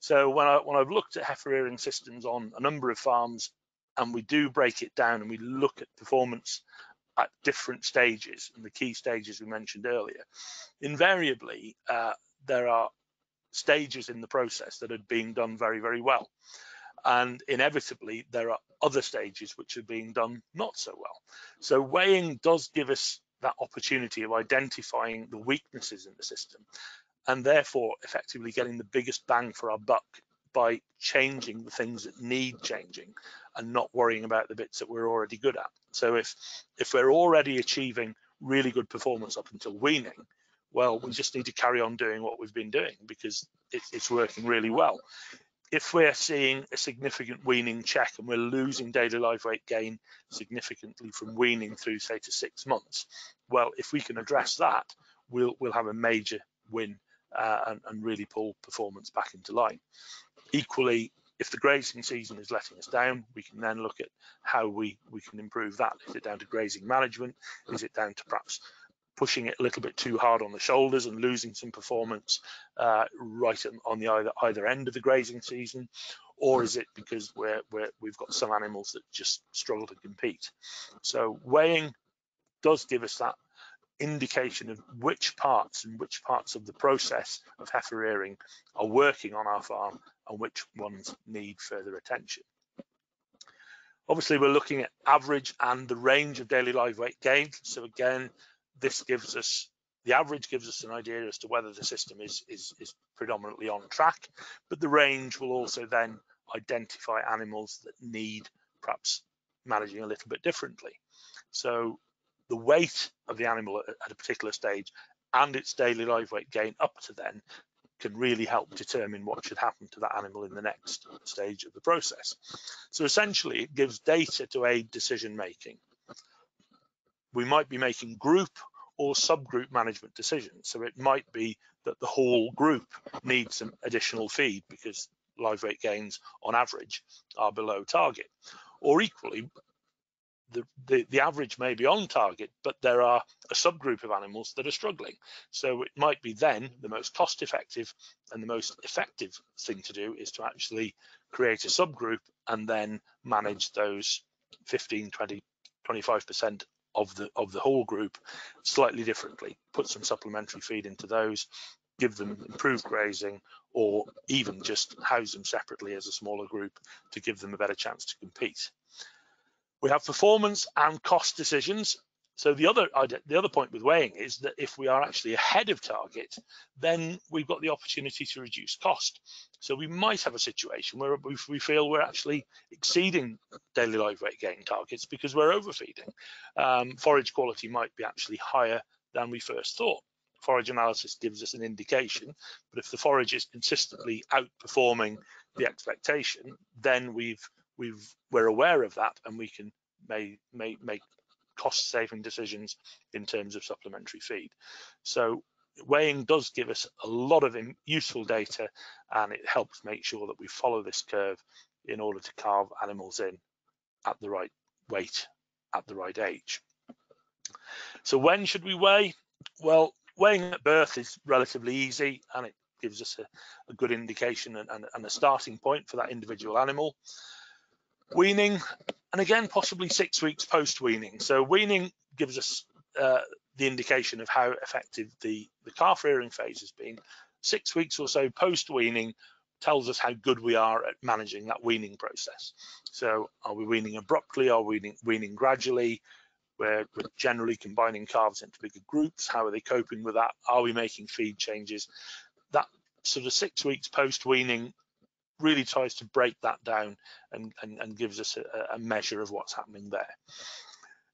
So when I when I've looked at heifer rearing systems on a number of farms, and we do break it down and we look at performance at different stages and the key stages we mentioned earlier, invariably uh, there are stages in the process that are being done very very well, and inevitably there are other stages which are being done not so well. So weighing does give us that opportunity of identifying the weaknesses in the system and therefore effectively getting the biggest bang for our buck by changing the things that need changing and not worrying about the bits that we're already good at. So if if we're already achieving really good performance up until weaning, well, we just need to carry on doing what we've been doing because it, it's working really well if we're seeing a significant weaning check and we're losing daily live weight gain significantly from weaning through say to six months, well, if we can address that, we'll we'll have a major win uh, and, and really pull performance back into line. Equally, if the grazing season is letting us down, we can then look at how we, we can improve that. Is it down to grazing management? Is it down to perhaps pushing it a little bit too hard on the shoulders and losing some performance uh, right on the either either end of the grazing season, or is it because we're, we're we've got some animals that just struggle to compete? So weighing does give us that indication of which parts and which parts of the process of heifer rearing are working on our farm and which ones need further attention. Obviously, we're looking at average and the range of daily live weight gain. So again, this gives us the average gives us an idea as to whether the system is, is, is predominantly on track, but the range will also then identify animals that need perhaps managing a little bit differently. So the weight of the animal at, a particular stage and its daily live weight gain up to then can really help determine what should happen to that animal in the next stage of the process. So essentially it gives data to aid decision making. We might be making group or subgroup management decisions. So it might be that the whole group needs some additional feed because live weight gains on average are below target. Or equally, the, the, average may be on target, but there are a subgroup of animals that are struggling. So it might be then the most cost effective and the most effective thing to do is to actually create a subgroup and then manage those 15, 20, 25% of the of the whole group slightly differently. Put some supplementary feed into those, give them improved grazing, or even just house them separately as a smaller group to give them a better chance to compete. We have performance and cost decisions so the other the other point with weighing is that if we are actually ahead of target, then we've got the opportunity to reduce cost. So we might have a situation where we feel we're actually exceeding daily live weight gain targets because we're overfeeding. Um, forage quality might be actually higher than we first thought. Forage analysis gives us an indication, but if the forage is consistently outperforming the expectation, then we've we've we're aware of that and we can may, may make cost saving decisions in terms of supplementary feed. So weighing does give us a lot of useful data and it helps make sure that we follow this curve in order to calve animals in at the right weight at the right age. So when should we weigh? Well, weighing at birth is relatively easy and it gives us a, a good indication and, and, and, a starting point for that individual animal. Weaning, and again, possibly six weeks post weaning. So weaning gives us uh, the indication of how effective the, the calf rearing phase has been. Six weeks or so post weaning tells us how good we are at managing that weaning process. So are we weaning abruptly? Are we weaning, weaning gradually? We're, we're generally combining calves into bigger groups. How are they coping with that? Are we making feed changes? That sort of six weeks post weaning really tries to break that down and, and, and gives us a, a measure of what's happening there.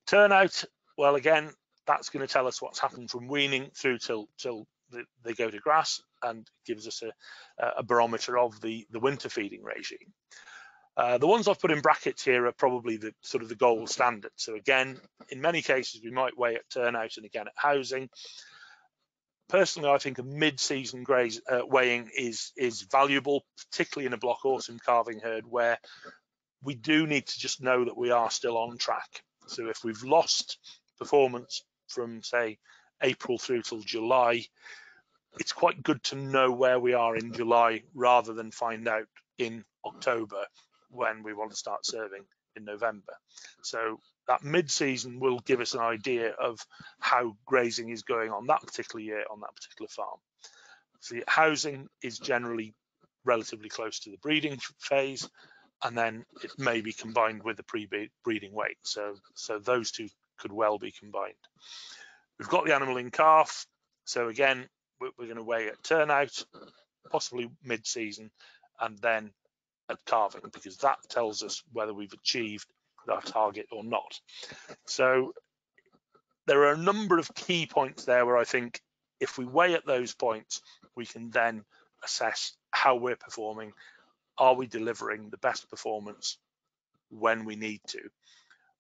Turnout, well, again, that's going to tell us what's happened from weaning through till till they go to grass and gives us a, a barometer of the, the winter feeding regime. Uh, the ones I've put in brackets here are probably the sort of the gold standard. So again, in many cases, we might weigh at turnout and again at housing personally, I think a mid-season graze uh, weighing is is valuable, particularly in a block autumn calving herd where we do need to just know that we are still on track. So if we've lost performance from say April through till July, it's quite good to know where we are in July rather than find out in October when we want to start serving in November. So that mid-season will give us an idea of how grazing is going on that particular year on that particular farm. So the housing is generally relatively close to the breeding phase, and then it may be combined with the pre-breeding weight. So, so those two could well be combined. We've got the animal in calf. So again, we're, we're going to weigh at turnout, possibly mid-season, and then at calving, because that tells us whether we've achieved our target or not. So there are a number of key points there where I think if we weigh at those points, we can then assess how we're performing. Are we delivering the best performance when we need to?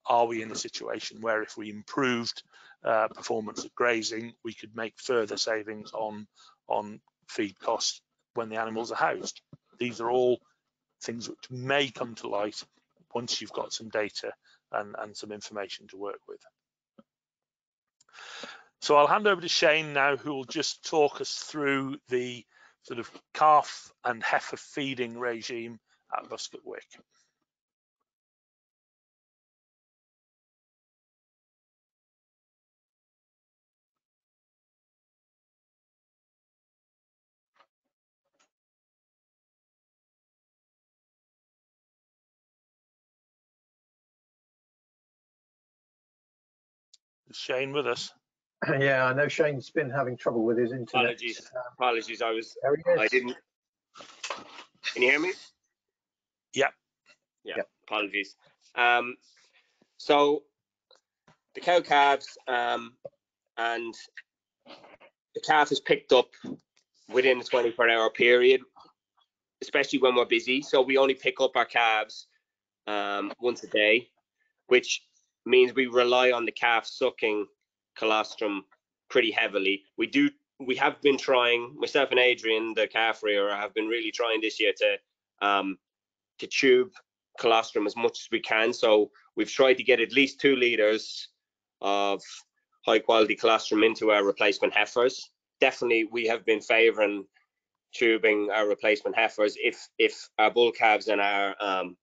Are we in a situation where if we improved uh, performance at grazing, we could make further savings on, on feed costs when the animals are housed? These are all things which may come to light once you've got some data and, and some information to work with. So I'll hand over to Shane now, who will just talk us through the sort of calf and heifer feeding regime at Buscot Wick. Is Shane with us? *clears throat* Yeah, I know Shane's been having trouble with his internet. Apologies. Apologies. I was. There he is. I didn't. Can you hear me? Yep. Yeah. Yep. Apologies. Um, so the cow calves um, and the calf is picked up within a 24 hour period, especially when we're busy. So we only pick up our calves um, once a day, which means we rely on the calf sucking colostrum pretty heavily. We do we have been trying myself and Adrian, the calf rearer, have been really trying this year to um, to tube colostrum as much as we can. So we've tried to get at least two liters of high quality colostrum into our replacement heifers. Definitely, we have been favouring tubing our replacement heifers. If if our bull calves and our um,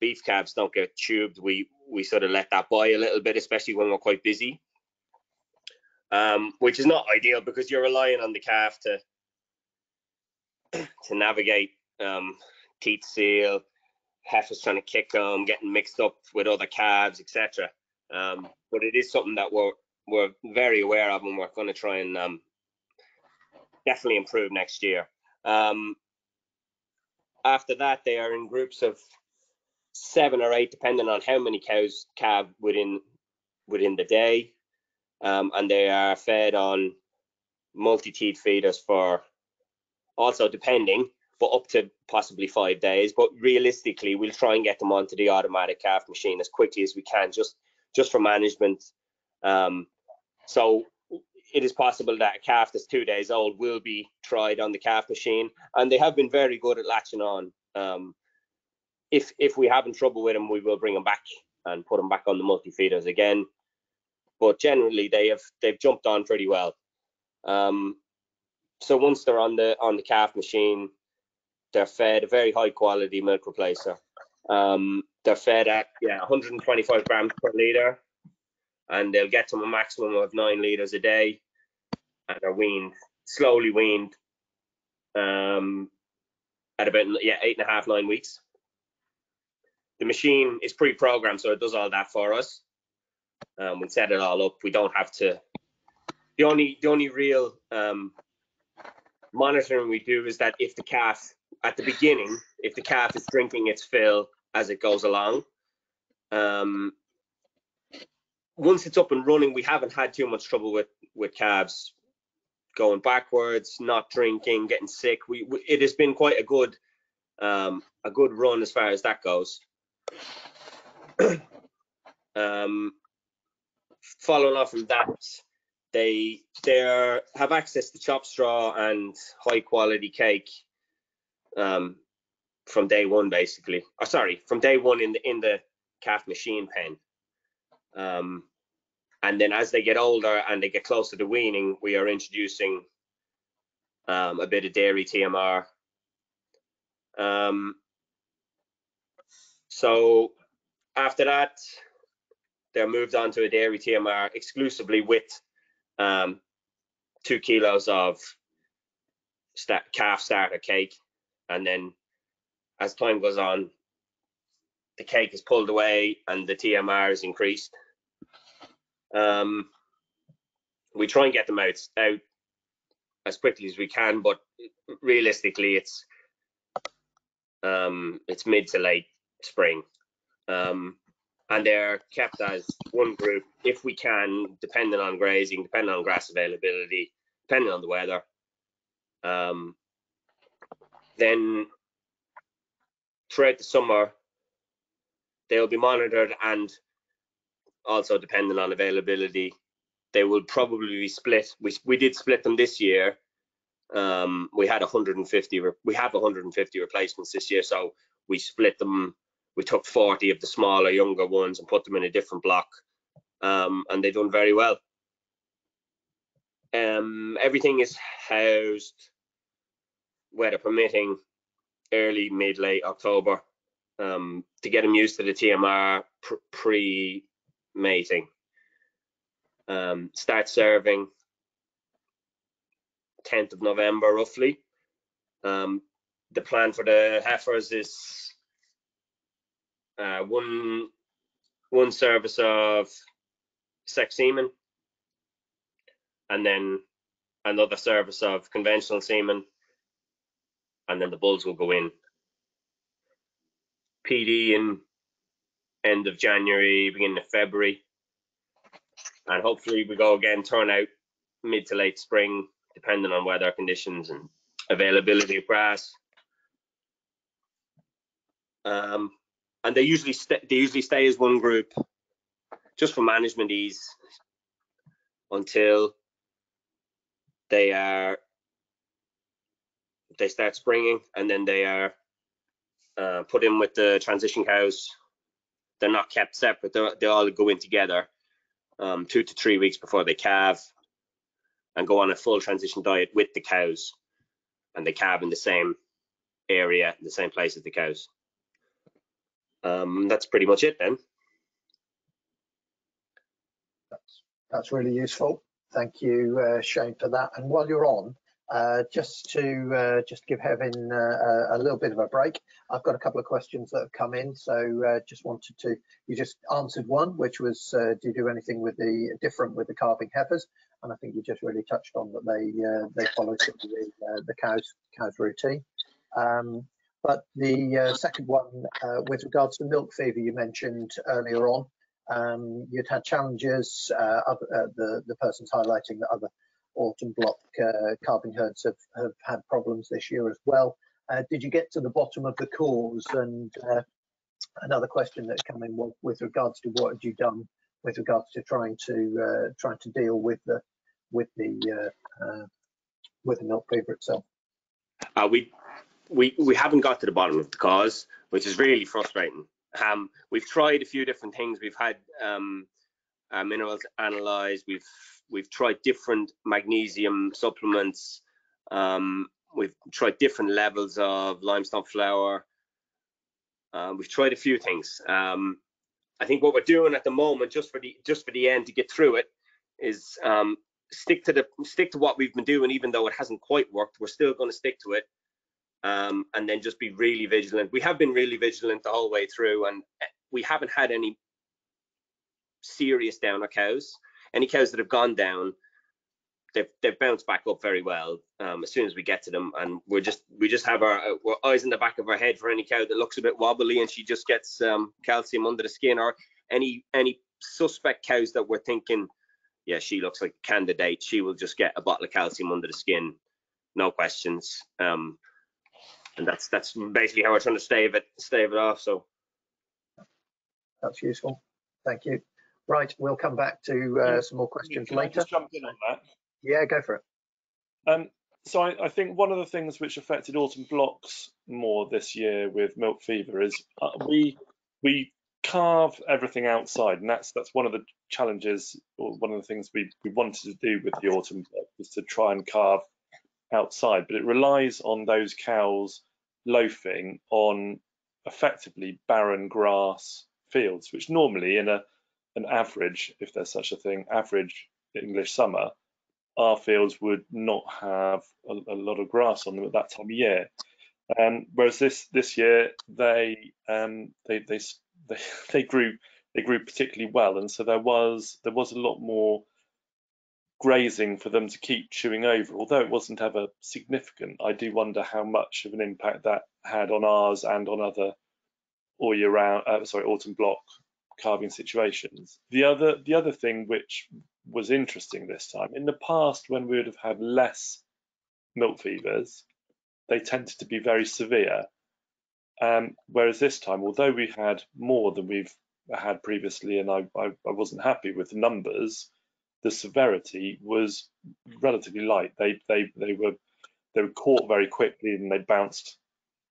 beef calves don't get tubed, we we sort of let that by a little bit, especially when we're quite busy. Um, which is not ideal because you're relying on the calf to to navigate um, teat seal, heifers trying to kick them, getting mixed up with other calves, etc. Um, but it is something that we're we're very aware of, and we're going to try and um, definitely improve next year. Um, after that, they are in groups of seven or eight, depending on how many cows calve within within the day, um, and they are fed on multi-teat feeders for also depending, but up to possibly five days. But realistically, we'll try and get them onto the automatic calf machine as quickly as we can, just just for management. Um, so it is possible that a calf that's two days old will be tried on the calf machine, and they have been very good at latching on. Um, if if we having trouble with them, we will bring them back and put them back on the multi feeders again. But generally, they have they've jumped on pretty well. Um, so once they're on the on the calf machine, they're fed a very high quality milk replacer. Um, they're fed at yeah 125 grams per liter, and they'll get to a maximum of nine liters a day, and they're weaned slowly weaned um, at about yeah eight and a half nine weeks the machine is pre-programmed, so it does all that for us. Um, we set it all up. We don't have to. The only the only real um, monitoring we do is that if the calf at the beginning, if the calf is drinking its fill as it goes along, um, once it's up and running, we haven't had too much trouble with with calves going backwards, not drinking, getting sick. We, we it has been quite a good um, a good run as far as that goes. *coughs* um, following off from that, they they are, have access to chop straw and high quality cake um, from day one, basically. Or sorry, from day one in the in the calf machine pen. Um, and then as they get older and they get closer to weaning, we are introducing um, a bit of dairy TMR. Um, so after that, they're moved on to a dairy TMR exclusively with um, two kilos of sta calf starter cake. And then as time goes on, the cake is pulled away and the TMR is increased. Um, we try and get them out, out as quickly as we can, but realistically, it's um, it's mid to late spring. Um, and they're kept as one group if we can, depending on grazing, depending on grass availability, depending on the weather. Um, then throughout the summer, they'll be monitored and also depending on availability, they will probably be split. We, we did split them this year. Um, we had 150, we have 150 replacements this year, so we split them we took 40 of the smaller, younger ones and put them in a different block, um, and they've done very well. Um, everything is housed, weather permitting, early, mid, late October um, to get them used to the TMR pre mating. Um, start serving 10th of November, roughly. Um, the plan for the heifers is uh, one one service of sex semen, and then another service of conventional semen, and then the bulls will go in. PD in end of January, beginning of February, and hopefully we go again turn out mid to late spring, depending on weather conditions and availability of grass. Um, and they usually they usually stay as one group just for management ease until they are they start springing and then they are uh, put in with the transition cows. They're not kept separate They're, they all go in together um, two to three weeks before they calve and go on a full transition diet with the cows. And they calve in the same area the same place as the cows um, that's pretty much it then. That's, that's really useful. Thank you, uh, Shane, for that. And while you're on, uh, just to uh, just give Hefin uh, a little bit of a break, I've got a couple of questions that have come in. So uh, just wanted to, you just answered one, which was, uh, do you do anything with the different with the calving heifers? And I think you just really touched on that they they follow the the cows cows routine. Um, but the uh, second one, uh, with regards to milk fever, you mentioned earlier on, um, you'd had challenges. Uh, other, uh, the the person's highlighting that other autumn block uh, calving herds have, have had problems this year as well. Uh, did you get to the bottom of the cause? And another question that came in was with regards to what had you done with regards to trying to trying to deal with the with the with the milk fever itself. we we we haven't got to the bottom of the cause, which is really frustrating. Um, we've tried a few different things. We've had um, uh, minerals analyzed. We've we've tried different magnesium supplements. Um, we've tried different levels of limestone flour. Uh, we've tried a few things. Um, I think what we're doing at the moment, just for the just for the end to get through it, is um, stick to the stick to what we've been doing, even though it hasn't quite worked. We're still going to stick to it um, and then just be really vigilant. We have been really vigilant the whole way through, and eh, we haven't had any serious downer cows. Any cows that have gone down, they've they've bounced back up very well um, as soon as we get to them, and we're just we just have our, our eyes in the back of our head for any cow that looks a bit wobbly and she just gets um, calcium under the skin, or any any suspect cows that we're thinking, yeah, she looks like a candidate. She will just get a bottle of calcium under the skin, no questions. Um, and that's that's basically how we're trying to stave it stave it off. So that's useful. Thank you. Right, we'll come back to uh, some more questions Can later. I just jump in on that? Yeah, go for it. Um, so I, I, think one of the things which affected autumn blocks more this year with milk fever is uh, we we calve everything outside, and that's that's one of the challenges, or one of the things we we wanted to do with the autumn block was to try and calve outside, but it relies on those cows loafing on effectively barren grass fields, which normally in a an average, if there's such a thing, average English summer, our fields would not have a, a lot of grass on them at that time of year. Um, whereas this this year they um, they, they *laughs* they they grew they grew particularly well, and so there was there was a lot more grazing for them to keep chewing over. Although it wasn't ever significant, I do wonder how much of an impact that had on ours and on other all year round, uh, sorry, autumn block calving situations. The other the other thing which was interesting this time, in the past when we would have had less milk fevers, they tended to be very severe. Um, whereas this time, although we had more than we've had previously, and I, I, I wasn't happy with the numbers, the severity was relatively light. They they they were they were caught very quickly and they bounced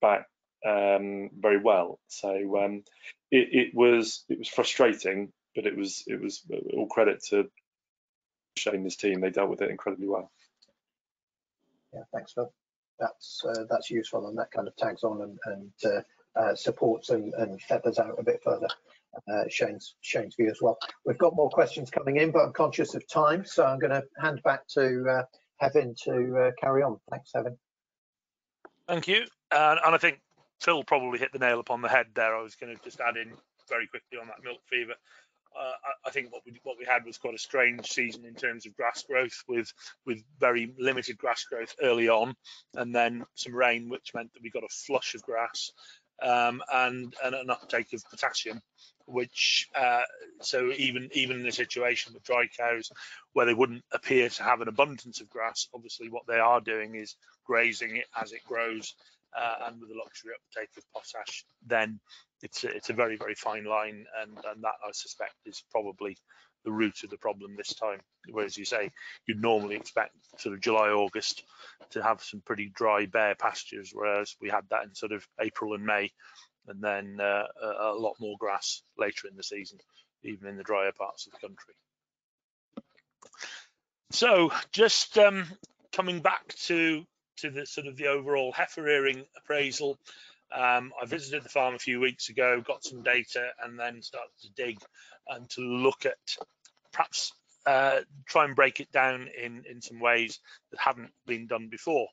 back um, very well. So um, it, it, was it was frustrating, but it was it was all credit to Shane and his team. They dealt with it incredibly well. Yeah, thanks, Phil. That's uh, that's useful, and that kind of tags on and, and uh, uh, supports and, and feathers out a bit further. Uh, Shane's Shane's view as well. We've got more questions coming in, but I'm conscious of time, so I'm going to hand back to uh, Hefin to uh, carry on. Thanks, Hefin. Thank you, and I think Phil probably hit the nail upon the head there. I was going to just add in very quickly on that milk fever. Uh, I, I, think what we what we had was quite a strange season in terms of grass growth, with with very limited grass growth early on, and then some rain, which meant that we got a flush of grass um, and, and an uptake of potassium. Which uh, so even even in a situation with dry cows where they wouldn't appear to have an abundance of grass, obviously what they are doing is grazing it as it grows uh, and with a luxury uptake of potash, then it's a, it's a very very fine line, and and that I suspect is probably the root of the problem this time. Whereas you say you'd normally expect sort of July August to have some pretty dry bare pastures, whereas we had that in sort of April and May, and then uh, a, lot more grass later in the season, even in the drier parts of the country. So just um, coming back to to the sort of the overall heifer rearing appraisal. Um, I visited the farm a few weeks ago, got some data, and then started to dig and to look at perhaps uh, try and break it down in in some ways that haven't been done before.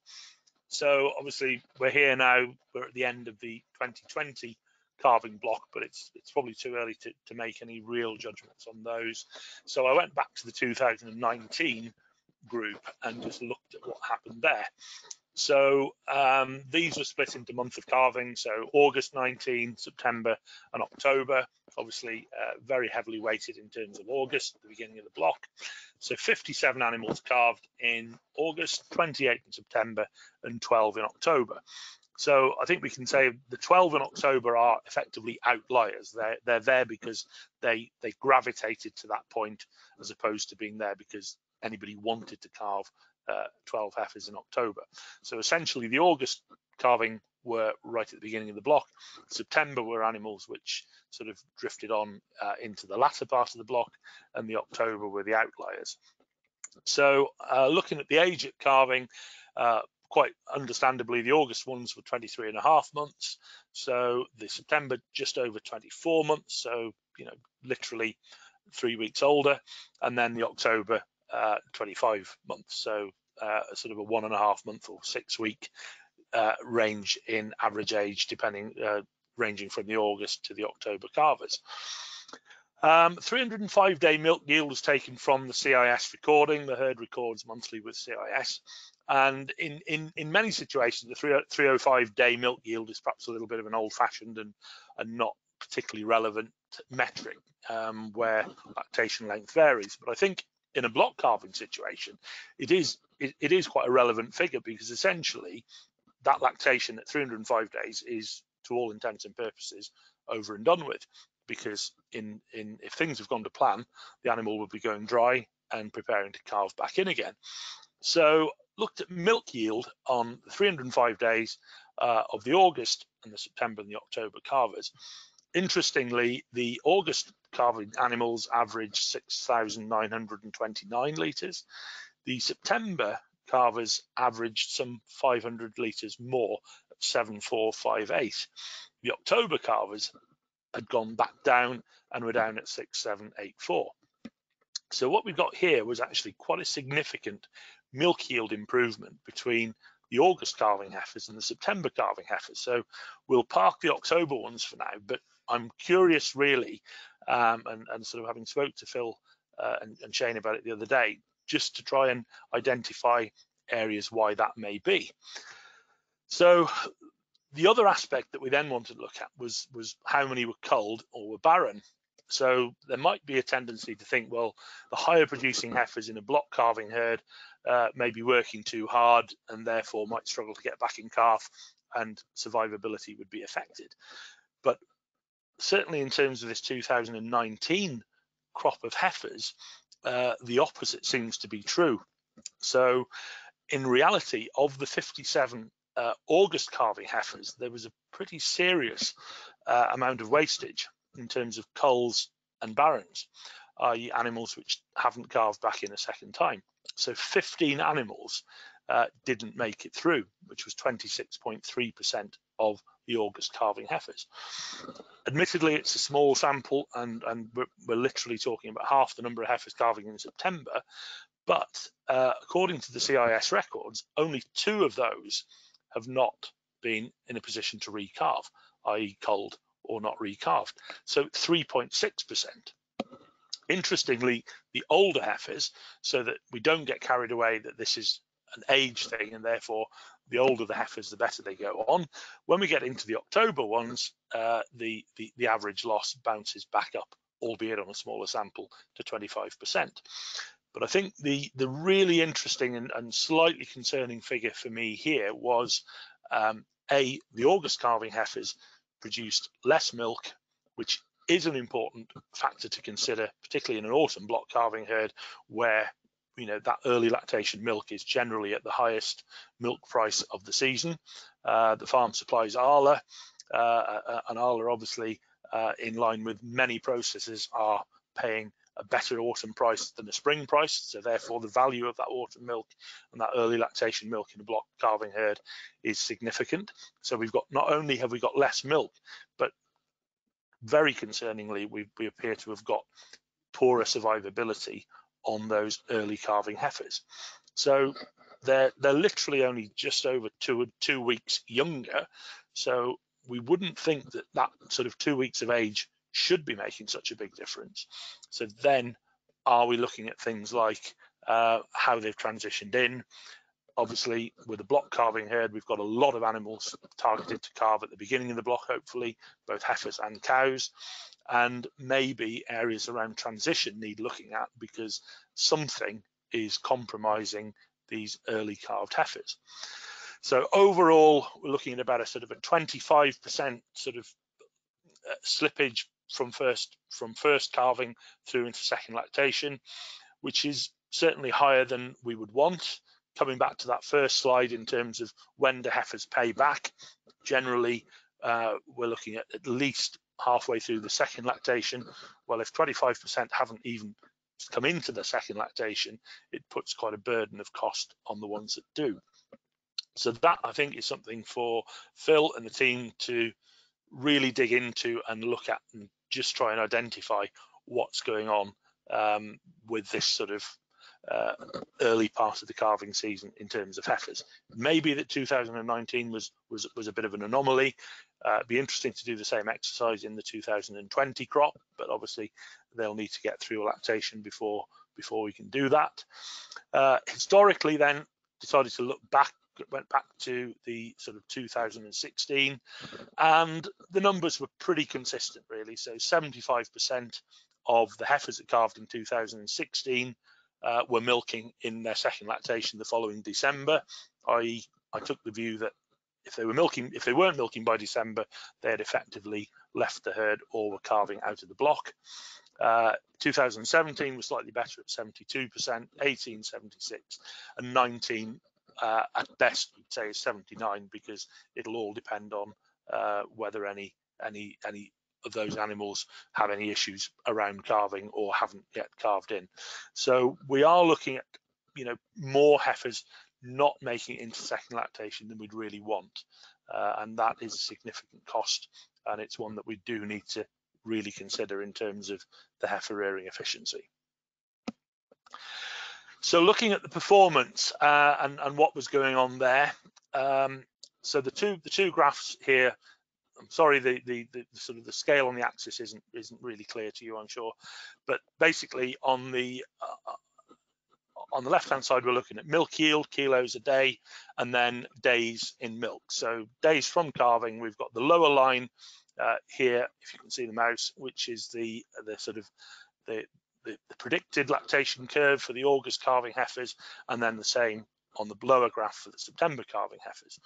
So obviously we're here now. We're at the end of the 2020 calving block, but it's it's probably too early to, to make any real judgments on those. So I went back to the 2019 group and just looked at what happened there. So um, these were split into month of calving, so August 19, September and October, obviously uh, very heavily weighted in terms of August, the beginning of the block. So 57 animals calved in August, 28 in September and 12 in October. So I think we can say the 12 in October are effectively outliers. They're, they're there because they, they gravitated to that point as opposed to being there because anybody wanted to calve uh, 12 heifers in October. So essentially the August calving were right at the beginning of the block. September were animals which sort of drifted on uh, into the latter part of the block and the October were the outliers. So uh, looking at the age at calving, uh, quite understandably, the August ones were 23 and a half months. So the September just over 24 months. So, you know, literally three weeks older. And then the October uh, 25 months, so uh, sort of a one and a half month or six week uh, range in average age, depending uh, ranging from the August to the October calvers. Um, 305 day milk yield was taken from the CIS recording. The herd records monthly with CIS. And in, in, in many situations, the 305 day milk yield is perhaps a little bit of an old fashioned and, and not particularly relevant metric um, where lactation length varies. But I think in a block calving situation, it is it, it is quite a relevant figure because essentially that lactation at 305 days is to all intents and purposes over and done with because in in if things have gone to plan the animal will be going dry and preparing to calve back in again. So looked at milk yield on 305 days uh, of the august and the september and the october calvers interestingly, the August calving animals averaged 6,929 litres. The September calvers averaged some 500 litres more at 7458. The October calvers had gone back down and were down at 6784. So what we've got here was actually quite a significant milk yield improvement between the August calving heifers and the September calving heifers. So we'll park the October ones for now, but I'm curious really, um, and, and, sort of having spoke to Phil uh, and, and Shane about it the other day, just to try and identify areas why that may be. So the other aspect that we then wanted to look at was was how many were culled or were barren. So there might be a tendency to think, well, the higher producing heifers in a block calving herd uh, may be working too hard and therefore might struggle to get back in calf and survivability would be affected. But certainly in terms of this 2019 crop of heifers, uh, the opposite seems to be true. So in reality, of the 57 uh, August calving heifers, there was a pretty serious uh, amount of wastage in terms of culls and barrens, i.e. animals which haven't calved back in a second time. So 15 animals uh, didn't make it through, which was 26.3% of the August calving heifers. Admittedly, it's a small sample and, and we're, we're, literally talking about half the number of heifers calving in September, but uh, according to the CIS records, only two of those have not been in a position to recalve, i.e. culled or not recalved. So 3.6%. Interestingly, the older heifers, so that we don't get carried away that this is an age thing and therefore the older the heifers, the better they go on. When we get into the October ones, uh, the, the, the average loss bounces back up, albeit on a smaller sample, to 25%. But I think the the really interesting and, and slightly concerning figure for me here was um, a the August calving heifers produced less milk, which is an important factor to consider, particularly in an autumn block calving herd where you know that early lactation milk is generally at the highest milk price of the season. Uh, the farm supplies Arla, uh, uh and Arla obviously uh, in line with many processors are paying a better autumn price than a spring price. So therefore the value of that autumn milk and that early lactation milk in a block calving herd is significant. So we've got not only have we got less milk, but very concerningly, we, we appear to have got poorer survivability on those early calving heifers. So they're they're literally only just over two two weeks younger. So we wouldn't think that that sort of two weeks of age should be making such a big difference. So then are we looking at things like uh, how they've transitioned in? Obviously, with a block calving herd, we've got a lot of animals targeted to calve at the beginning of the block, hopefully, both heifers and cows. And maybe areas around transition need looking at because something is compromising these early calved heifers. So overall, we're looking at about a sort of a 25% sort of uh, slippage from first from first calving through into second lactation, which is certainly higher than we would want. Coming back to that first slide in terms of when do heifers pay back, generally uh, we're looking at at least halfway through the second lactation. Well, if 25% haven't even come into the second lactation, it puts quite a burden of cost on the ones that do. So that I think is something for Phil and the team to really dig into and look at and just try and identify what's going on um, with this sort of uh, early part of the calving season in terms of heifers. Maybe that 2019 was was was a bit of an anomaly. Uh, it'd be interesting to do the same exercise in the 2020 crop, but obviously they'll need to get through lactation before before we can do that. Uh, historically, then decided to look back went back to the sort of 2016 and the numbers were pretty consistent really so 75% of the heifers that calved in 2016 uh, were milking in their second lactation the following December. I I took the view that if they were milking if they weren't milking by December they had effectively left the herd or were calving out of the block. Uh, 2017 was slightly better at 72%, 18 76, and 19 uh, at best we'd say is 79 because it'll all depend on uh, whether any any any of those animals have any issues around calving or haven't yet calved in. So we are looking at, you know, more heifers not making it into second lactation than we'd really want. Uh, and that is a significant cost. And it's one that we do need to really consider in terms of the heifer rearing efficiency. So looking at the performance uh, and, and, what was going on there. Um, so the two the two graphs here I'm sorry, the, the, the, sort of the scale on the axis isn't isn't really clear to you, I'm sure. But basically, on the uh, on the left hand side, we're looking at milk yield, kilos a day, and then days in milk. So days from calving, we've got the lower line uh, here, if you can see the mouse, which is the the sort of the, the, the predicted lactation curve for the August calving heifers, and then the same on the lower graph for the September calving heifers.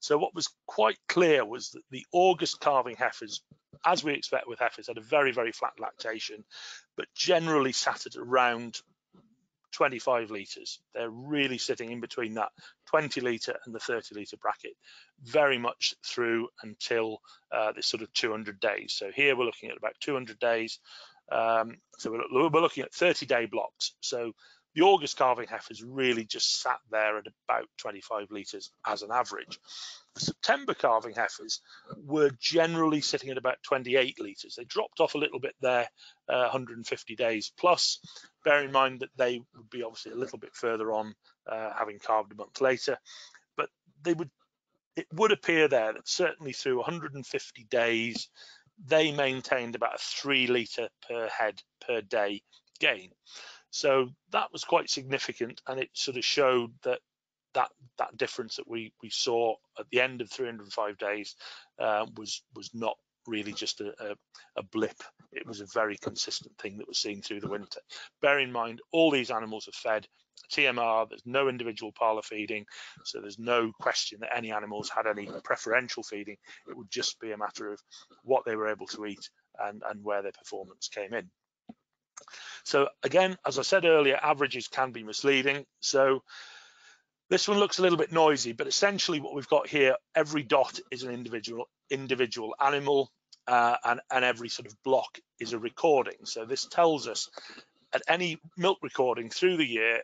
So what was quite clear was that the August calving heifers, as we expect with heifers, had a very, very flat lactation, but generally sat at around 25 litres. They're really sitting in between that 20 litre and the 30 litre bracket, very much through until uh, this sort of 200 days. So here we're looking at about 200 days. Um, so we're, we're looking at 30 day blocks. So the August calving heifers really just sat there at about 25 litres as an average. The September calving heifers were generally sitting at about 28 litres. They dropped off a little bit there, uh, 150 days plus. Bear in mind that they would be obviously a little bit further on, uh, having calved a month later, but they would. It would appear there that certainly through 150 days, they maintained about a three litre per head per day gain. So that was quite significant, and it sort of showed that that that difference that we we saw at the end of 305 days uh, was was not really just a, a, a, blip. It was a very consistent thing that was seen through the winter. Bear in mind, all these animals are fed TMR. There's no individual parlour feeding, so there's no question that any animals had any preferential feeding. It would just be a matter of what they were able to eat and, and where their performance came in. So again, as I said earlier, averages can be misleading. So this one looks a little bit noisy, but essentially what we've got here, every dot is an individual individual animal uh, and, and every sort of block is a recording. So this tells us at any milk recording through the year,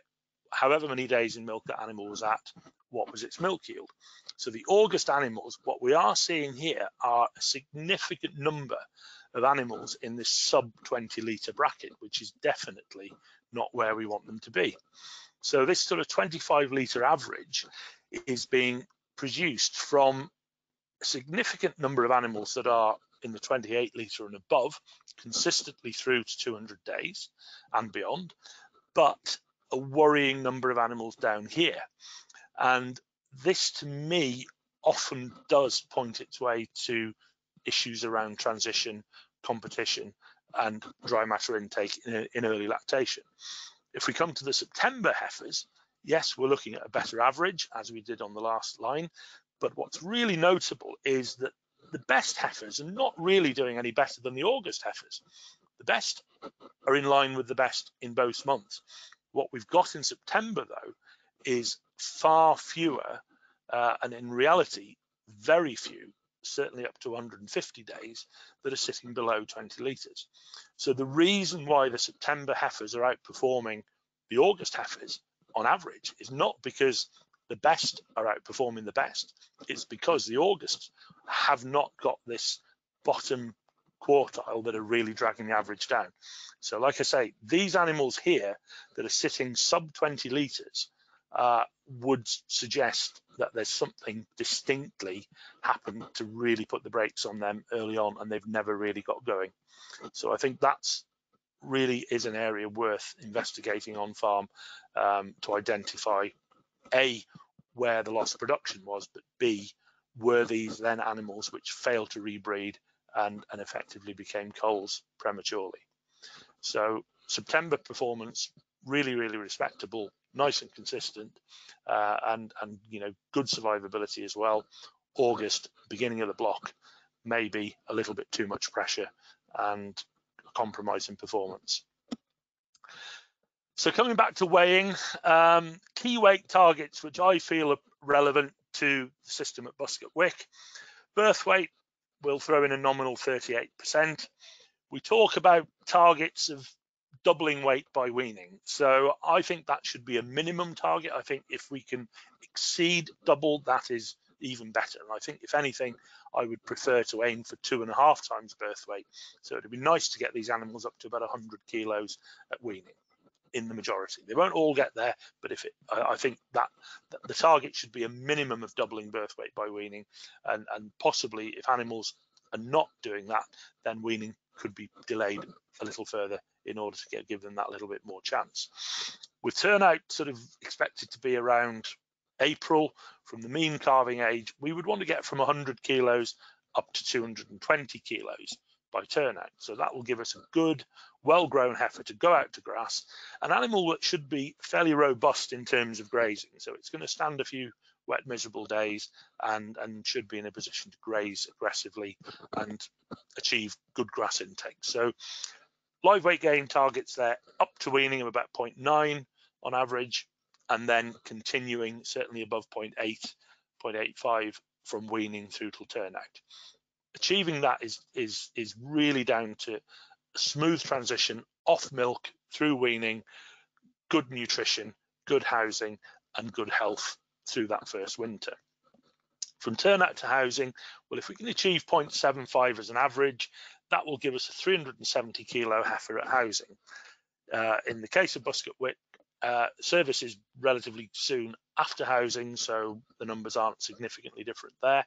however many days in milk that animal was at, what was its milk yield. So the August animals, what we are seeing here are a significant number of animals in this sub 20 litre bracket, which is definitely not where we want them to be. So this sort of 25 litre average is being produced from a significant number of animals that are in the 28 litre and above, consistently through to 200 days and beyond, but a worrying number of animals down here. And this to me often does point its way to issues around transition, competition, and dry matter intake in, in early lactation. If we come to the September heifers, yes, we're looking at a better average as we did on the last line. But what's really notable is that the best heifers are not really doing any better than the August heifers. The best are in line with the best in both months. What we've got in September, though, is far fewer, uh, and in reality, very few certainly up to 150 days, that are sitting below 20 litres. So the reason why the September heifers are outperforming the August heifers on average is not because the best are outperforming the best. It's because the August have not got this bottom quartile that are really dragging the average down. So like I say, these animals here that are sitting sub 20 litres uh, would suggest that there's something distinctly happened to really put the brakes on them early on and they've never really got going. So I think that's really is an area worth investigating on farm um, to identify A, where the loss of production was, but B, were these then animals which failed to rebreed and, and effectively became coals prematurely. So September performance, really, really respectable nice and consistent, uh, and and you know good survivability as well. August, beginning of the block, maybe a little bit too much pressure and a compromise in performance. So coming back to weighing, um, key weight targets which I feel are relevant to the system at Buscot Wick. Birth weight, we'll throw in a nominal 38%. We talk about targets of doubling weight by weaning. So I think that should be a minimum target. I think if we can exceed double, that is even better. And I think if anything, I would prefer to aim for two and a half times birth weight. So it'd be nice to get these animals up to about 100 kilos at weaning in the majority. They won't all get there, but if it, I, think that, that, the target should be a minimum of doubling birth weight by weaning, and, and possibly if animals are not doing that, then weaning could be delayed a little further in order to get, give them that little bit more chance. With turnout sort of expected to be around April from the mean calving age, we would want to get from 100 kilos up to 220 kilos by turnout. So that will give us a good, well-grown heifer to go out to grass, an animal that should be fairly robust in terms of grazing. So it's going to stand a few wet, miserable days and, and should be in a position to graze aggressively and achieve good grass intake. So live weight gain targets there up to weaning of about 0.9 on average, and then continuing certainly above 0.8, 0.85 from weaning through till turnout. Achieving that is is is really down to a smooth transition off milk through weaning, good nutrition, good housing, and good health through that first winter. From turnout to housing, well, if we can achieve 0.75 as an average, that will give us a 370 kilo heifer at housing. Uh, in the case of Buscot Wick, uh, service is relatively soon after housing, so the numbers aren't significantly different there.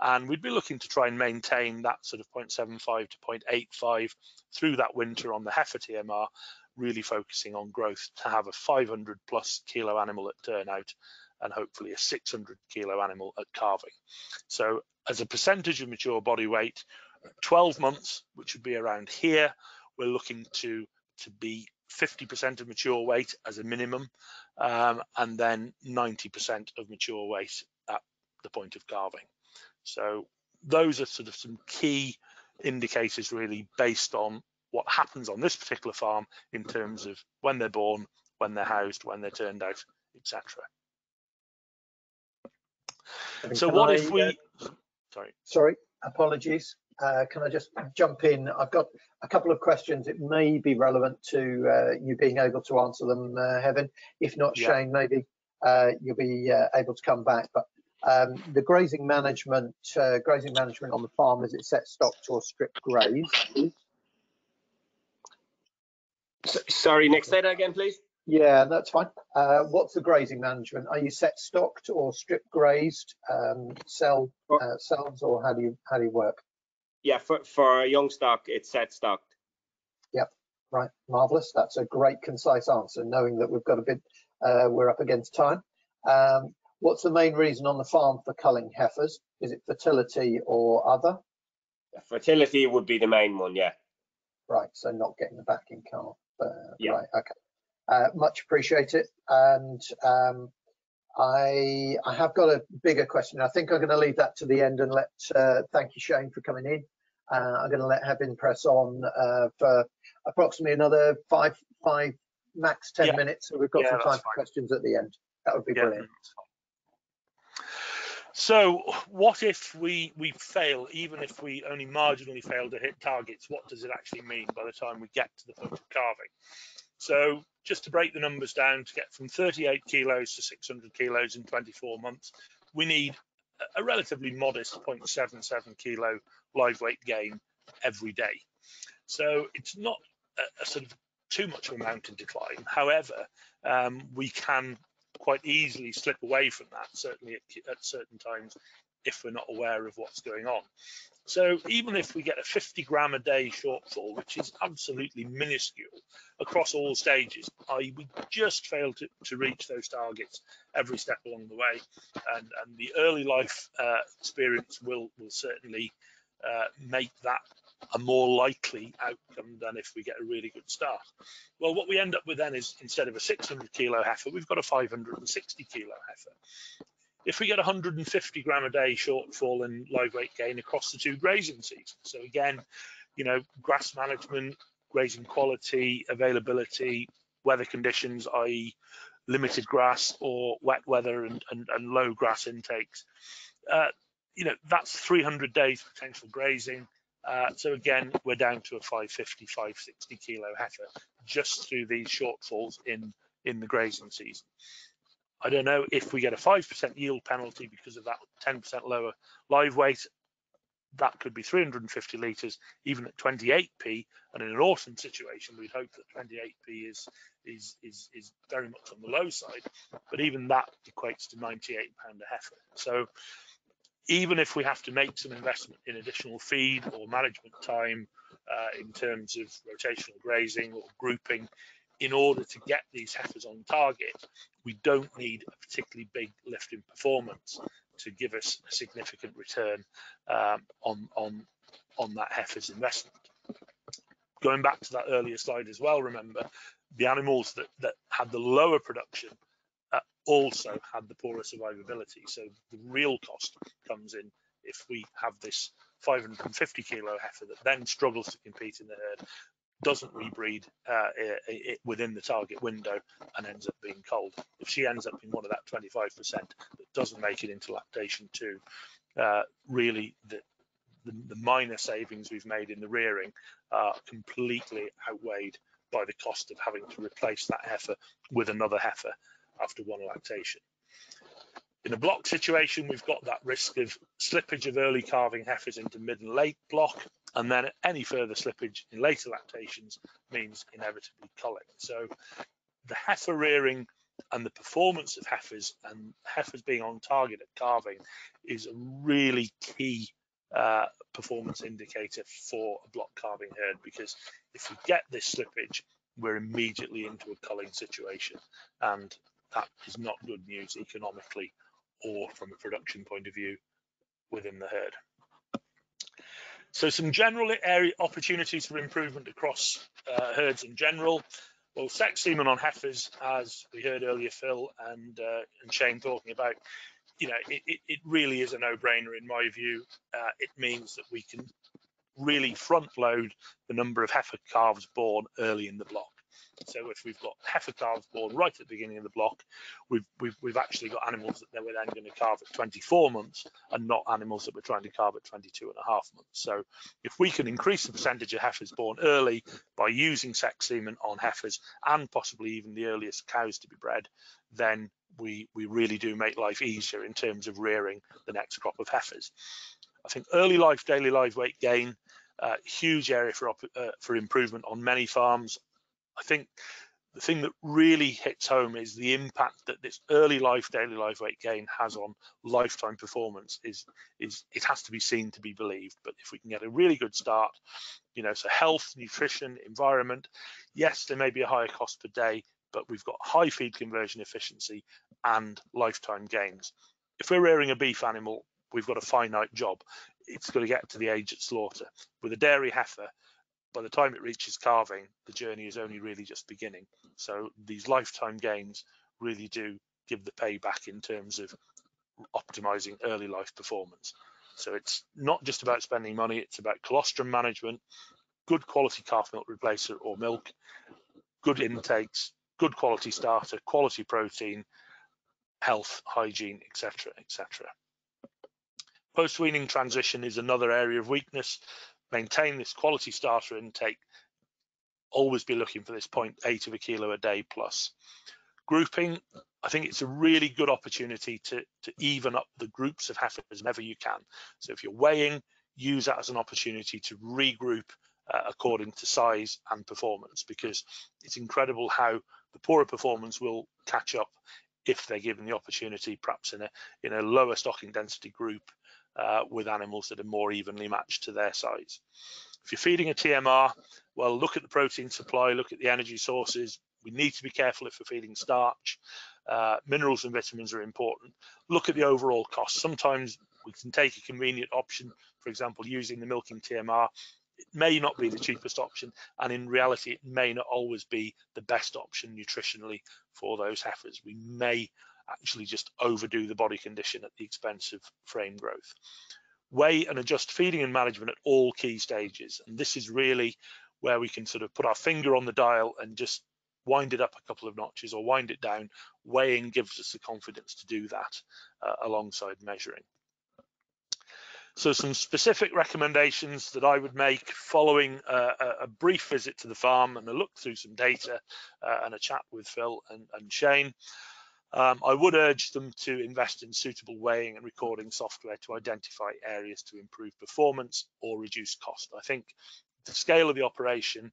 And we'd be looking to try and maintain that sort of 0.75 to 0.85 through that winter on the heifer TMR, really focusing on growth to have a 500 plus kilo animal at turnout and hopefully a 600 kilo animal at calving. So as a percentage of mature body weight, 12 months, which would be around here, we're looking to, to be 50% of mature weight as a minimum, um, and then 90% of mature weight at the point of calving. So those are sort of some key indicators really based on what happens on this particular farm in terms of when they're born, when they're housed, when they're turned out, etc. So what I, if we, uh, sorry. Sorry, apologies. Uh, can I just jump in? I've got a couple of questions. It may be relevant to uh, you being able to answer them, uh, Hefin. If not, yeah. Shane, maybe uh, you'll be uh, able to come back. But um, the grazing management, uh, grazing management on the farm, is it set stocked or strip grazed? sorry, Nick, say that again, please. Yeah, that's fine. Uh, what's the grazing management? Are you set stocked or strip grazed, um, sell uh, cells, or how do you how do you work? Yeah, for, for young stock, it's set stocked. Yep, right, marvelous. That's a great concise answer, knowing that we've got a bit, uh, we're up against time. Um, what's the main reason on the farm for culling heifers? Is it fertility or other? Fertility would be the main one, yeah. Right, so not getting the backing calf. Uh, yeah. Right, okay. Uh, much appreciated. And um, I, I have got a bigger question. I think I'm going to leave that to the end and let, uh, thank you, Shane, for coming in. Uh, I'm going to let Hefin press on uh, for approximately another five, five, max 10 yeah. minutes. So we've got yeah, some time for questions at the end. That would be yeah, brilliant. So what if we, we fail, even if we only marginally fail to hit targets, what does it actually mean by the time we get to the point of calving? So just to break the numbers down, to get from 38 kilos to 600 kilos in 24 months, we need a relatively modest 0.77 kilo live weight gain every day. So it's not a, a sort of too much of a mountain decline. However, um, we can quite easily slip away from that, certainly at, at certain times if we're not aware of what's going on. So even if we get a 50 gram a day shortfall, which is absolutely minuscule across all stages, i.e. we just fail to, to reach those targets every step along the way. And, and the early life uh, experience will, will certainly uh, make that a more likely outcome than if we get a really good start. Well, what we end up with then is instead of a 600 kilo heifer, we've got a 560 kilo heifer if we get 150 gram a day shortfall in live weight gain across the two grazing seasons. So again, you know, grass management, grazing quality, availability, weather conditions, i.e. limited grass or wet weather and, and, and low grass intakes. Uh, you know, that's 300 days potential grazing. Uh, so again, we're down to a 550, 560 kilo heifer just through these shortfalls in in the grazing season. I don't know if we get a 5% yield penalty because of that 10% lower live weight. That could be 350 litres, even at 28p. And in an autumn situation, we'd hope that 28p is is is is very much on the low side. But even that equates to 98 pound a heifer. So even if we have to make some investment in additional feed or management time uh, in terms of rotational grazing or grouping, in order to get these heifers on target, we don't need a particularly big lift in performance to give us a significant return um, on, on, on that heifer's investment. Going back to that earlier slide as well, remember, the animals that, that had the lower production also had the poorer survivability. So the real cost comes in if we have this 550 kilo heifer that then struggles to compete in the herd doesn't rebreed uh, it, it within the target window and ends up being cold. If she ends up in one of that 25% that doesn't make it into lactation two, uh, really the, the, the, minor savings we've made in the rearing are completely outweighed by the cost of having to replace that heifer with another heifer after one lactation. In a block situation, we've got that risk of slippage of early calving heifers into mid and late block, and then any further slippage in later lactations means inevitably culling. So the heifer rearing and the performance of heifers and heifers being on target at calving is a really key uh, performance indicator for a block calving herd because if we get this slippage, we're immediately into a culling situation and that is not good news economically or from a production point of view within the herd. So some general area opportunities for improvement across uh, herds in general. Well, sex semen on heifers, as we heard earlier, Phil and uh, and Shane talking about, you know, it, it, it really is a no-brainer in my view. Uh, it means that we can really front load the number of heifer calves born early in the block. So if we've got heifer calves born right at the beginning of the block, we've we've, we've actually got animals that we're then going to calve at 24 months and not animals that we're trying to calve at 22 and a half months. So if we can increase the percentage of heifers born early by using sex semen on heifers and possibly even the earliest cows to be bred, then we we really do make life easier in terms of rearing the next crop of heifers. I think early life daily live weight gain uh, huge area for uh, for improvement on many farms. I think the thing that really hits home is the impact that this early life daily live weight gain has on lifetime performance is is it has to be seen to be believed. But if we can get a really good start you know so health nutrition environment yes there may be a higher cost per day but we've got high feed conversion efficiency and lifetime gains. If we're rearing a beef animal we've got a finite job. It's going to get to the age at slaughter. With a dairy heifer by the time it reaches calving, the journey is only really just beginning. So these lifetime gains really do give the payback in terms of optimizing early life performance. So it's not just about spending money, it's about colostrum management, good quality calf milk replacer or milk, good intakes, good quality starter, quality protein, health, hygiene, etc., etc. Post-weaning transition is another area of weakness maintain this quality starter intake, always be looking for this 0.8 of a kilo a day plus. Grouping, I think it's a really good opportunity to, to even up the groups of heifers whenever you can. So if you're weighing, use that as an opportunity to regroup uh, according to size and performance because it's incredible how the poorer performance will catch up if they're given the opportunity perhaps in a in a lower stocking density group uh, with animals that are more evenly matched to their size. If you're feeding a TMR, well, look at the protein supply, look at the energy sources. We need to be careful if we're feeding starch. Uh, minerals and vitamins are important. Look at the overall cost. Sometimes we can take a convenient option, for example, using the milking TMR. It may not be the cheapest option, and in reality, it may not always be the best option nutritionally for those heifers. We may actually just overdo the body condition at the expense of frame growth. Weigh and adjust feeding and management at all key stages. And this is really where we can sort of put our finger on the dial and just wind it up a couple of notches or wind it down. Weighing gives us the confidence to do that uh, alongside measuring. So some specific recommendations that I would make following a, a brief visit to the farm and a look through some data uh, and a chat with Phil and, and Shane. Um, I would urge them to invest in suitable weighing and recording software to identify areas to improve performance or reduce cost. I think the scale of the operation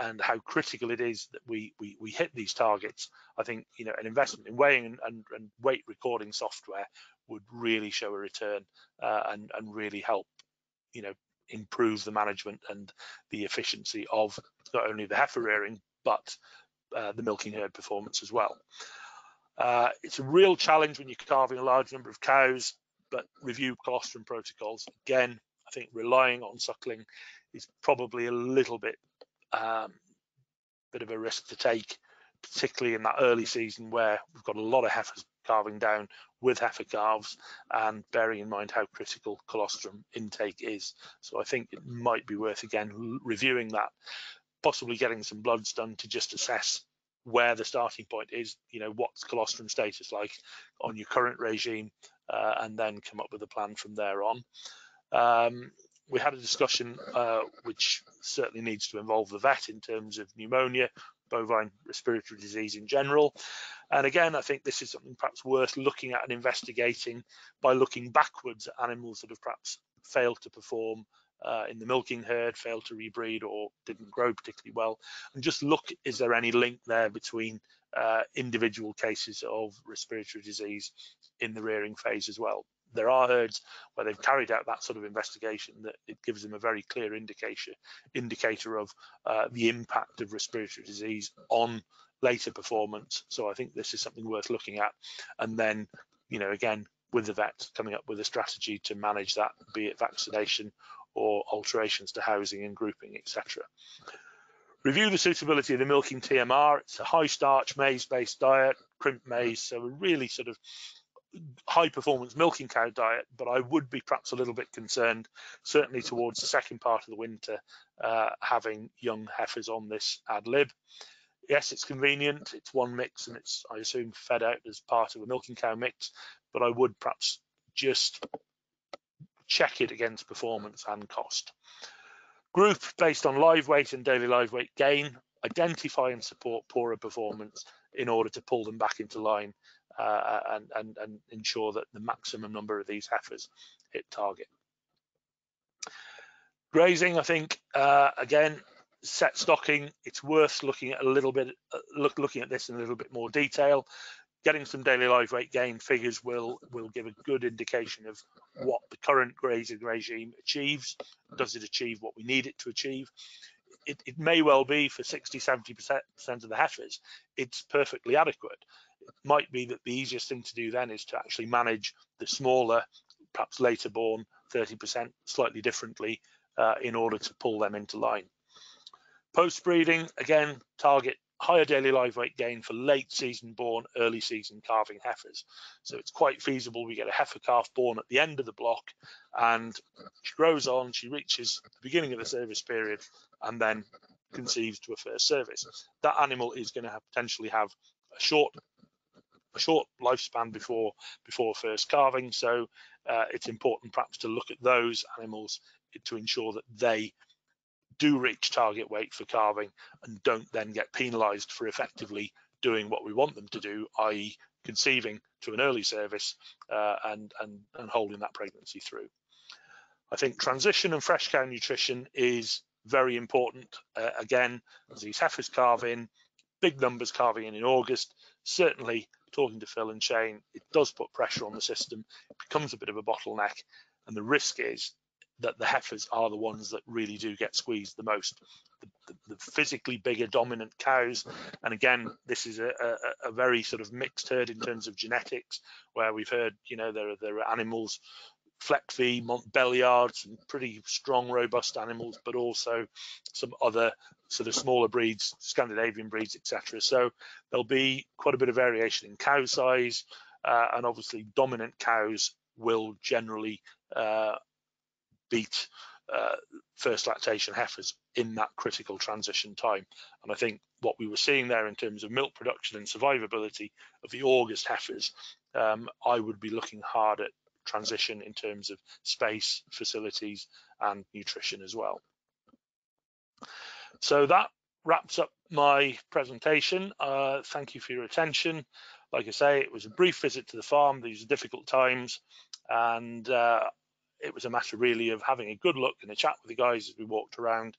and how critical it is that we we, we hit these targets. I think you know an investment in weighing and, and, and weight recording software would really show a return uh, and and really help you know improve the management and the efficiency of not only the heifer rearing but uh, the milking herd performance as well. Uh, it's a real challenge when you're calving a large number of cows, but review colostrum protocols. Again, I think relying on suckling is probably a little bit um, bit of a risk to take, particularly in that early season where we've got a lot of heifers calving down with heifer calves and bearing in mind how critical colostrum intake is. So I think it might be worth again reviewing that, possibly getting some bloods done to just assess where the starting point is, you know, what's colostrum status like on your current regime, uh, and then come up with a plan from there on. Um, we had a discussion uh, which certainly needs to involve the vet in terms of pneumonia, bovine respiratory disease in general. And again, I think this is something perhaps worth looking at and investigating by looking backwards at animals that have perhaps failed to perform uh, in the milking herd, failed to rebreed or didn't grow particularly well, and just look, is there any link there between uh, individual cases of respiratory disease in the rearing phase as well. There are herds where they've carried out that sort of investigation that it gives them a very clear indication indicator of uh, the impact of respiratory disease on later performance. So I think this is something worth looking at. And then, you know, again, with the vet coming up with a strategy to manage that, be it vaccination or alterations to housing and grouping, etc. Review the suitability of the milking TMR. It's a high starch maize-based diet, crimped maize, so a really sort of high performance milking cow diet, but I would be perhaps a little bit concerned, certainly towards the second part of the winter, uh, having young heifers on this ad lib. Yes, it's convenient. It's one mix and it's, I assume, fed out as part of a milking cow mix, but I would perhaps just check it against performance and cost. Group based on live weight and daily live weight gain, identify and support poorer performance in order to pull them back into line uh, and, and, and ensure that the maximum number of these heifers hit target. Grazing, I think, uh, again, set stocking, it's worth looking at a little bit, uh, look, looking at this in a little bit more detail getting some daily live weight gain figures will will give a good indication of what the current grazing regime achieves. Does it achieve what we need it to achieve? It, it may well be for 60, 70% of the heifers, it's perfectly adequate. It might be that the easiest thing to do then is to actually manage the smaller, perhaps later born 30% slightly differently uh, in order to pull them into line. Post breeding, again, target higher daily live weight gain for late season born, early season calving heifers. So it's quite feasible. We get a heifer calf born at the end of the block and she grows on, she reaches the beginning of the service period and then conceives to a first service. That animal is going to have, potentially have a short a short lifespan before before first calving. So uh, it's important perhaps to look at those animals to ensure that they do reach target weight for calving and don't then get penalised for effectively doing what we want them to do, i.e. conceiving to an early service uh, and, and, and holding that pregnancy through. I think transition and fresh cow nutrition is very important. Uh, again, as these heifers calve in, big numbers calving in in August, certainly talking to Phil and Shane, it does put pressure on the system. It becomes a bit of a bottleneck. And the risk is that the heifers are the ones that really do get squeezed the most. The, the, the physically bigger dominant cows, and again, this is a, a, a, very sort of mixed herd in terms of genetics, where we've heard, you know, there are there are animals, Fleckvieh, Montbéliard, some pretty strong, robust animals, but also some other sort of smaller breeds, Scandinavian breeds, etc. So there'll be quite a bit of variation in cow size, uh, and obviously dominant cows will generally uh, beat uh, first lactation heifers in that critical transition time. And I think what we were seeing there in terms of milk production and survivability of the August heifers, um, I would be looking hard at transition in terms of space, facilities, and nutrition as well. So that wraps up my presentation. Uh, thank you for your attention. Like I say, it was a brief visit to the farm. These are difficult times, and uh, it was a matter really of having a good look and a chat with the guys as we walked around,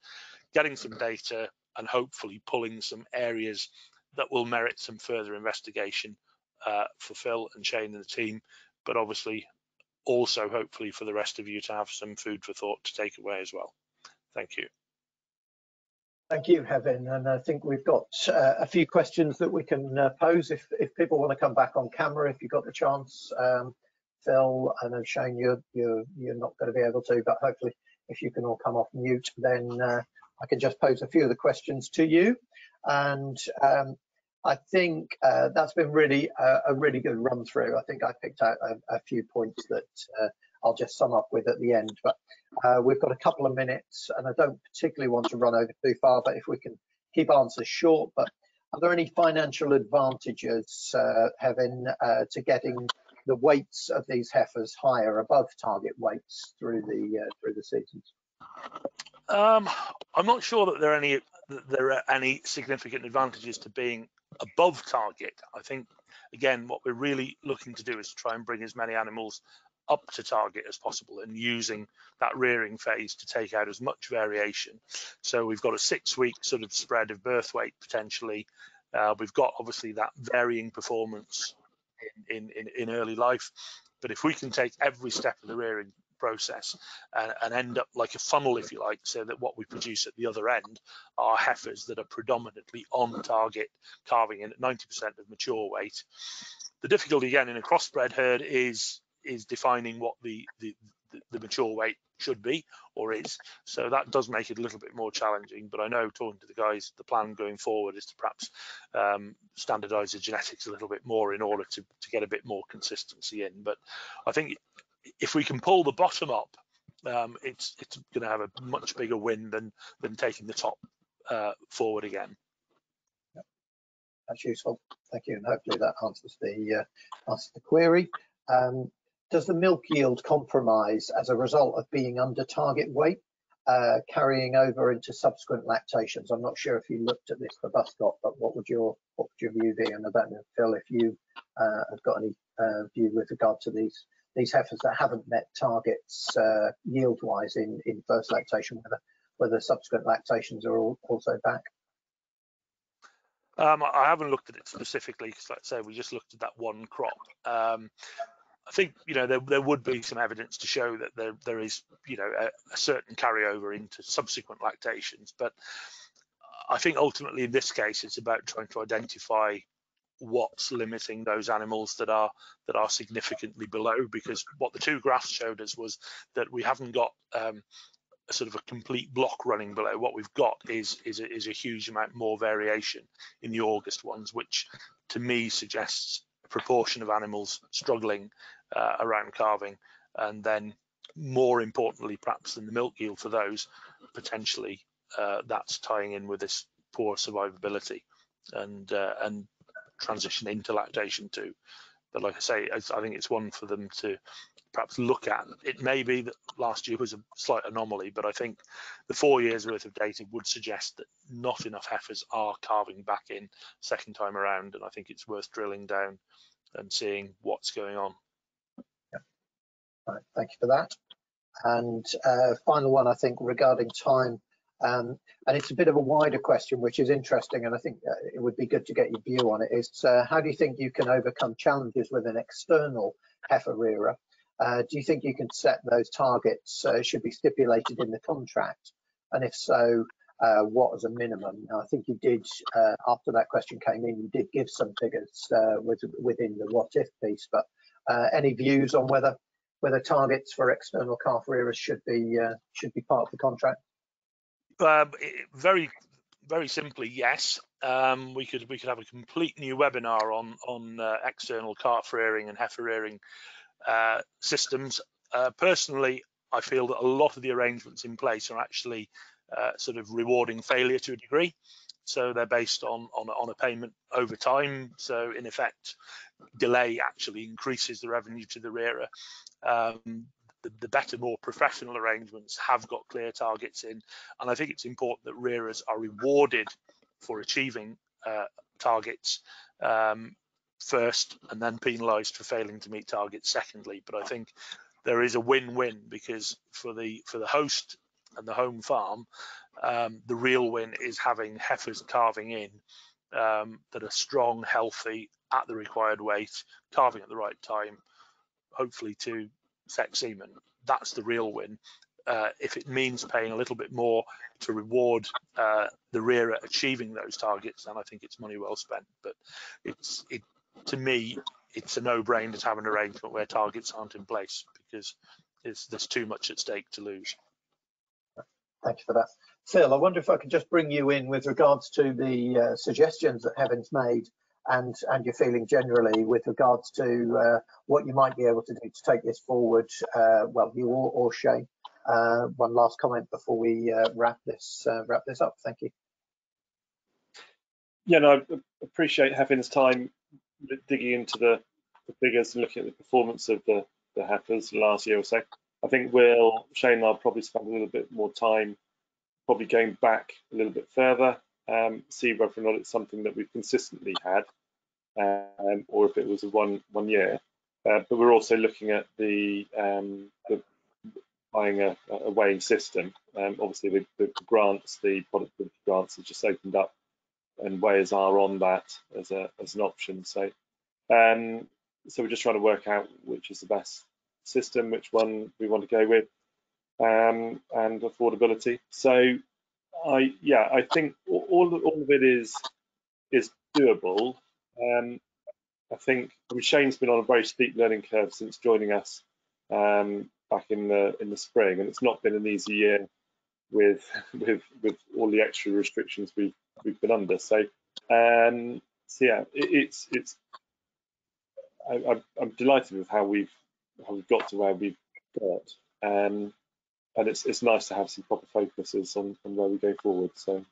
getting some data, and hopefully pulling some areas that will merit some further investigation uh, for Phil and Shane and the team, but obviously also hopefully for the rest of you to have some food for thought to take away as well. Thank you. Thank you, Hefin. And I think we've got uh, a few questions that we can uh, pose if, if people want to come back on camera, if you've got the chance. Um, Phil, I know Shane, you're, you're, you're not going to be able to, but hopefully if you can all come off mute, then uh, I can just pose a few of the questions to you. And um, I think uh, that's been really uh, a really good run through. I think I picked out a, a few points that uh, I'll just sum up with at the end. But uh, we've got a couple of minutes and I don't particularly want to run over too far, but if we can keep answers short. But are there any financial advantages, uh, Hefin, uh, to getting the weights of these heifers higher above target weights through the uh, through the seasons? Um, I'm not sure that there are any that there are any significant advantages to being above target. I think again, what we're really looking to do is to try and bring as many animals up to target as possible and using that rearing phase to take out as much variation. So we've got a six week sort of spread of birth weight potentially. Uh, we've got obviously that varying performance in, in, in early life. But if we can take every step of the rearing process and, and, end up like a funnel, if you like, so that what we produce at the other end are heifers that are predominantly on target, calving in at 90% of mature weight. The difficulty again in a crossbred herd is is defining what the, the, the mature weight should be or is. So that does make it a little bit more challenging. But I know talking to the guys, the plan going forward is to perhaps um, standardise the genetics a little bit more in order to, to get a bit more consistency in. But I think if we can pull the bottom up, um, it's it's going to have a much bigger win than than taking the top uh, forward again. That's useful. Thank you, and hopefully that answers the uh, answers the query. Um, does the milk yield compromise as a result of being under target weight, uh, carrying over into subsequent lactations? I'm not sure if you looked at this for Buscot, but what would your what would your view be? And I don't know, Phil, if you uh, have got any uh, view with regard to these these heifers that haven't met targets uh, yield-wise in in first lactation, whether whether subsequent lactations are all, also back. Um, I haven't looked at it specifically because, like I say, we just looked at that one crop. Um, I think you know there, there would be some evidence to show that there there is you know a, a, certain carryover into subsequent lactations, but I think ultimately in this case it's about trying to identify what's limiting those animals that are that are significantly below because what the two graphs showed us was that we haven't got um, a sort of a complete block running below. What we've got is is a, is a huge amount more variation in the august ones which to me suggests a proportion of animals struggling uh, around calving, and then more importantly, perhaps than the milk yield for those, potentially uh, that's tying in with this poor survivability and uh, and transition into lactation too. But like I say, I think it's one for them to perhaps look at. It may be that last year was a slight anomaly, but I think the four years worth of data would suggest that not enough heifers are calving back in second time around, and I think it's worth drilling down and seeing what's going on. Right, thank you for that. And uh, final one, I think, regarding time. Um, and it's a bit of a wider question, which is interesting, and I think uh, it would be good to get your view on it. Is uh, how do you think you can overcome challenges with an external heifer rearer? Uh, do you think you can set those targets uh, should be stipulated in the contract? And if so, uh, what as a minimum? Now, I think you did, after that question came in, you did give some figures with, within the what if piece, but any views on whether whether targets for external calf rearers should be uh, should be part of the contract? Um, very very simply, yes. Um, we could we could have a complete new webinar on on uh, external calf rearing and heifer rearing uh, systems. Uh, personally, I feel that a lot of the arrangements in place are actually uh, sort of rewarding failure to a degree. So they're based on, on, on a payment over time. So in effect, delay actually increases the revenue to the rearer. Um, the, the, better, more professional arrangements have got clear targets in. And I think it's important that rearers are rewarded for achieving uh, targets um, first and then penalised for failing to meet targets secondly. But I think there is a win-win because for the for the host and the home farm, um, the real win is having heifers calving in um, that are strong, healthy, at the required weight, calving at the right time, hopefully to sex semen. That's the real win. Uh, if it means paying a little bit more to reward uh, the rearer achieving those targets, then I think it's money well spent. But it's it to me, it's a no-brainer to have an arrangement where targets aren't in place because there's too much at stake to lose. Thank you for that. Phil, I wonder if I could just bring you in with regards to the uh, suggestions that Hefin's made and and your feeling generally with regards to uh, what you might be able to do to take this forward. Uh, well, you or, or Shane. Uh, one last comment before we uh, wrap this uh, wrap this up. Thank you. Yeah, no, I appreciate Hefin's time digging into the, the figures and looking at the performance of the the heifers last year or so. I think we'll Shane and I'll probably spend a little bit more time probably going back a little bit further, um, see whether or not it's something that we've consistently had, um, or if it was a one one year. Uh, but we're also looking at the, um, the buying a, a, weighing system. Um, obviously, the, the, grants, the productivity grants, have just opened up, and weighers are on that as a as an option. So, um, so we're just trying to work out which is the best system, which one we want to go with um, and affordability. So I yeah, I think all all of it is is doable. Um, I think I mean, Shane's been on a very steep learning curve since joining us um, back in the in the spring, and it's not been an easy year with *laughs* with with all the extra restrictions we've we've been under. So um, so yeah, it, it's it's I, am delighted with how we've how we've got to where we've got. Um, and it's it's nice to have some proper focuses on, on where we go forward. So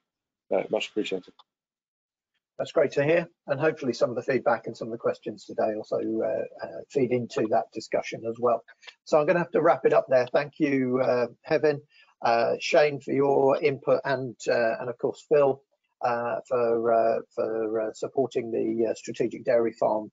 uh, much appreciated. That's great to hear, and hopefully some of the feedback and some of the questions today also uh, uh, feed into that discussion as well. So I'm going to have to wrap it up there. Thank you, uh, Hefin, uh, Shane for your input, and uh, and of course Phil for for supporting the Strategic Dairy Farm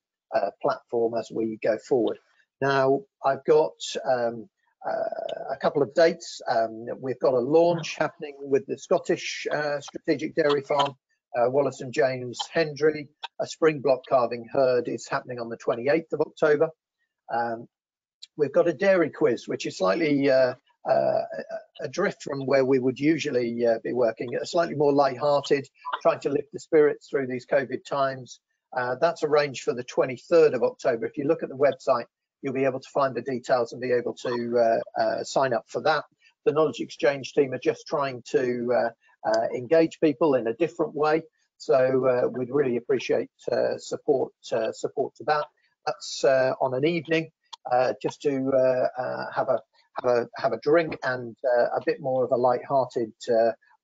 platform as we go forward. Now I've got. Um, a couple of dates. Um, we've got a launch happening with the Scottish uh, Strategic Dairy Farm, uh, Wallace and James Hendry. A spring block calving herd is happening on the 28th of October. Um, we've got a dairy quiz, which is slightly uh, uh, adrift from where we would usually uh, be working, a slightly more light-hearted, trying to lift the spirits through these COVID times. that's arranged for the 23rd of October. If you look at the website, you'll be able to find the details and be able to uh, uh, sign up for that. The Knowledge Exchange team are just trying to uh, engage people in a different way. So we'd really appreciate support support to that. That's on an evening, just to have a have a have a drink and a bit more of a light-hearted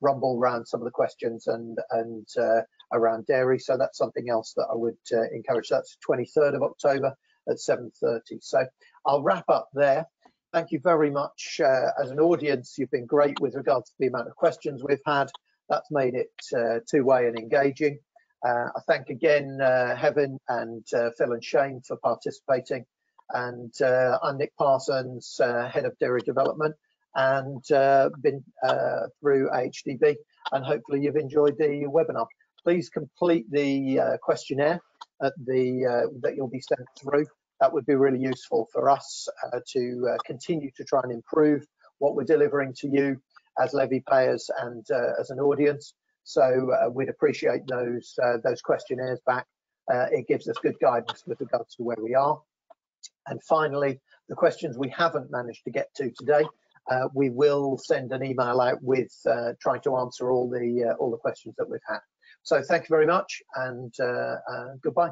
rumble around some of the questions and and uh, around dairy. So that's something else that I would uh, encourage. That's 23rd of October at 7.30. So I'll wrap up there. Thank you very much uh, as an audience. You've been great with regards to the amount of questions we've had. That's made it uh, two-way and engaging. Uh, I thank again uh, Hefin and uh, Phil and Shane for participating. And uh, I'm Nick Parsons, Head of Dairy Development and been through HDB and hopefully you've enjoyed the webinar. Please complete the questionnaire at the uh, that you'll be sent through. That would be really useful for us uh, to uh, continue to try and improve what we're delivering to you as levy payers and as an audience. So we'd appreciate those those questionnaires back. it gives us good guidance with regards to where we are. And finally, the questions we haven't managed to get to today, uh, we will send an email out with uh, trying to answer all the uh, all the questions that we've had. So thank you very much and uh, uh, goodbye.